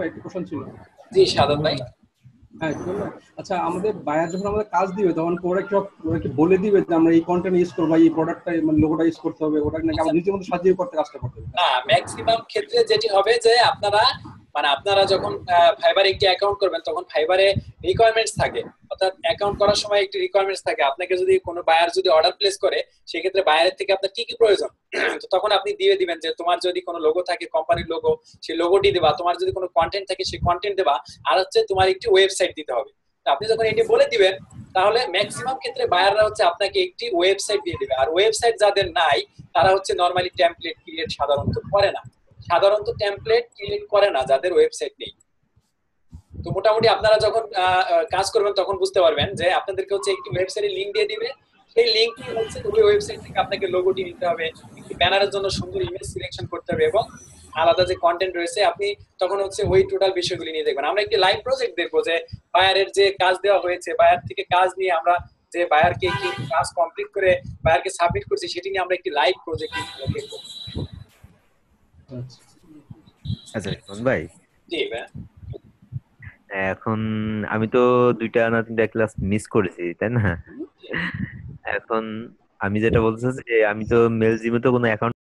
একটু কোশ্চেন ছিল। জি সাদা ভাই। হ্যাঁ আচ্ছা আমাদের বায়ার যখন আমাদের কাজ দিবে তখন ওরা কি ওরা কি বলে দিবে যে আমরা এই কন্টেন্ট ইউজ করব এই প্রোডাক্টটা মানে লোগোটা ইউজ করতে হবে ওটা নাকি আমরা নিজের মধ্যে সাজিয়ে করতে কাজটা করতে হবে। না ম্যাক্সিমাম ক্ষেত্রে যেটি হবে যে আপনারা মানে আপনারা যখন ফাইবার একটি অ্যাকাউন্ট করবেন, তখন ফাইবারে রিকোয়ারমেন্টস থাকে। অর্থাৎ অ্যাকাউন্ট করার সময় একটি রিকোয়ারমেন্টস থাকে। আপনাকে যদি কোনো বায়ার যদি অর্ডার প্লেস করে, সেক্ষেত্রে বায়ারের থেকে আপনার কি কি প্রয়োজন? তো তখন আপনি দিয়ে দিবেন যে তোমার যদি কোনো লোগো থাকে কোম্পানির লোগো সেই লোগোটি দেবা। তোমার যদি কোনো কন্টেন্ট থাকে, সেই কন্টেন্ট দেবা। আর হচ্ছে তোমার একটি ওয়েবসাইট দিতে হবে। আপনি যখন এটি বলে দিবেন, তাহলে ম্যাক্সিমাম ক্ষেত্রে বায়াররা হচ্ছে আপনাকে একটি ওয়েবসাইট দিয়ে দিবে। আর ওয়েবসাইট যাদের নাই, তারা হচ্ছে নর্মালি টেমপ্লেট ক্রিয়েট সাধারণত করে না। সাধারণত টেমপ্লেট ক্রিয়েট করে না, যাদের ওয়েবসাইট নেই। তো মোটামুটি আপনারা যখন কাজ করবেন তখন বুঝতে পারবেন যে আপনাদেরকে হচ্ছে একটি ওয়েবসাইটের লিঙ্ক দিয়ে দিবে। সেই লিঙ্কটি হচ্ছে ওই ওয়েবসাইট থেকে আপনাকে লোগোটি নিতে হবে, একটি ব্যানারের জন্য সুন্দর ইমেজ সিলেকশন করতে হবে এবং আলাদা যে কন্টেন্ট রয়েছে, আপনি তখন হচ্ছে ওই টোটাল বিষয়গুলি নিয়ে দেখবেন। আমরা একটি লাইভ প্রজেক্ট দেখব যে বায়ারের যে কাজ দেওয়া হয়েছে বায়ার থেকে কাজ নিয়ে আমরা যে বায়ারকে কি কাজ কমপ্লিট করে বায়ারকে সাবমিট করছি, সেটি নিয়ে আমরা একটি লাইভ প্রজেক্ট দেখব। আচ্ছা ভাই? জি ভাই এখন আমি তো দুইটা না তিনটা ক্লাস মিস করেছি তাই না? এখন আমি যেটা বলতে চাচ্ছি যে আমি তো মেল জিমে তো কোনো অ্যাকাউন্ট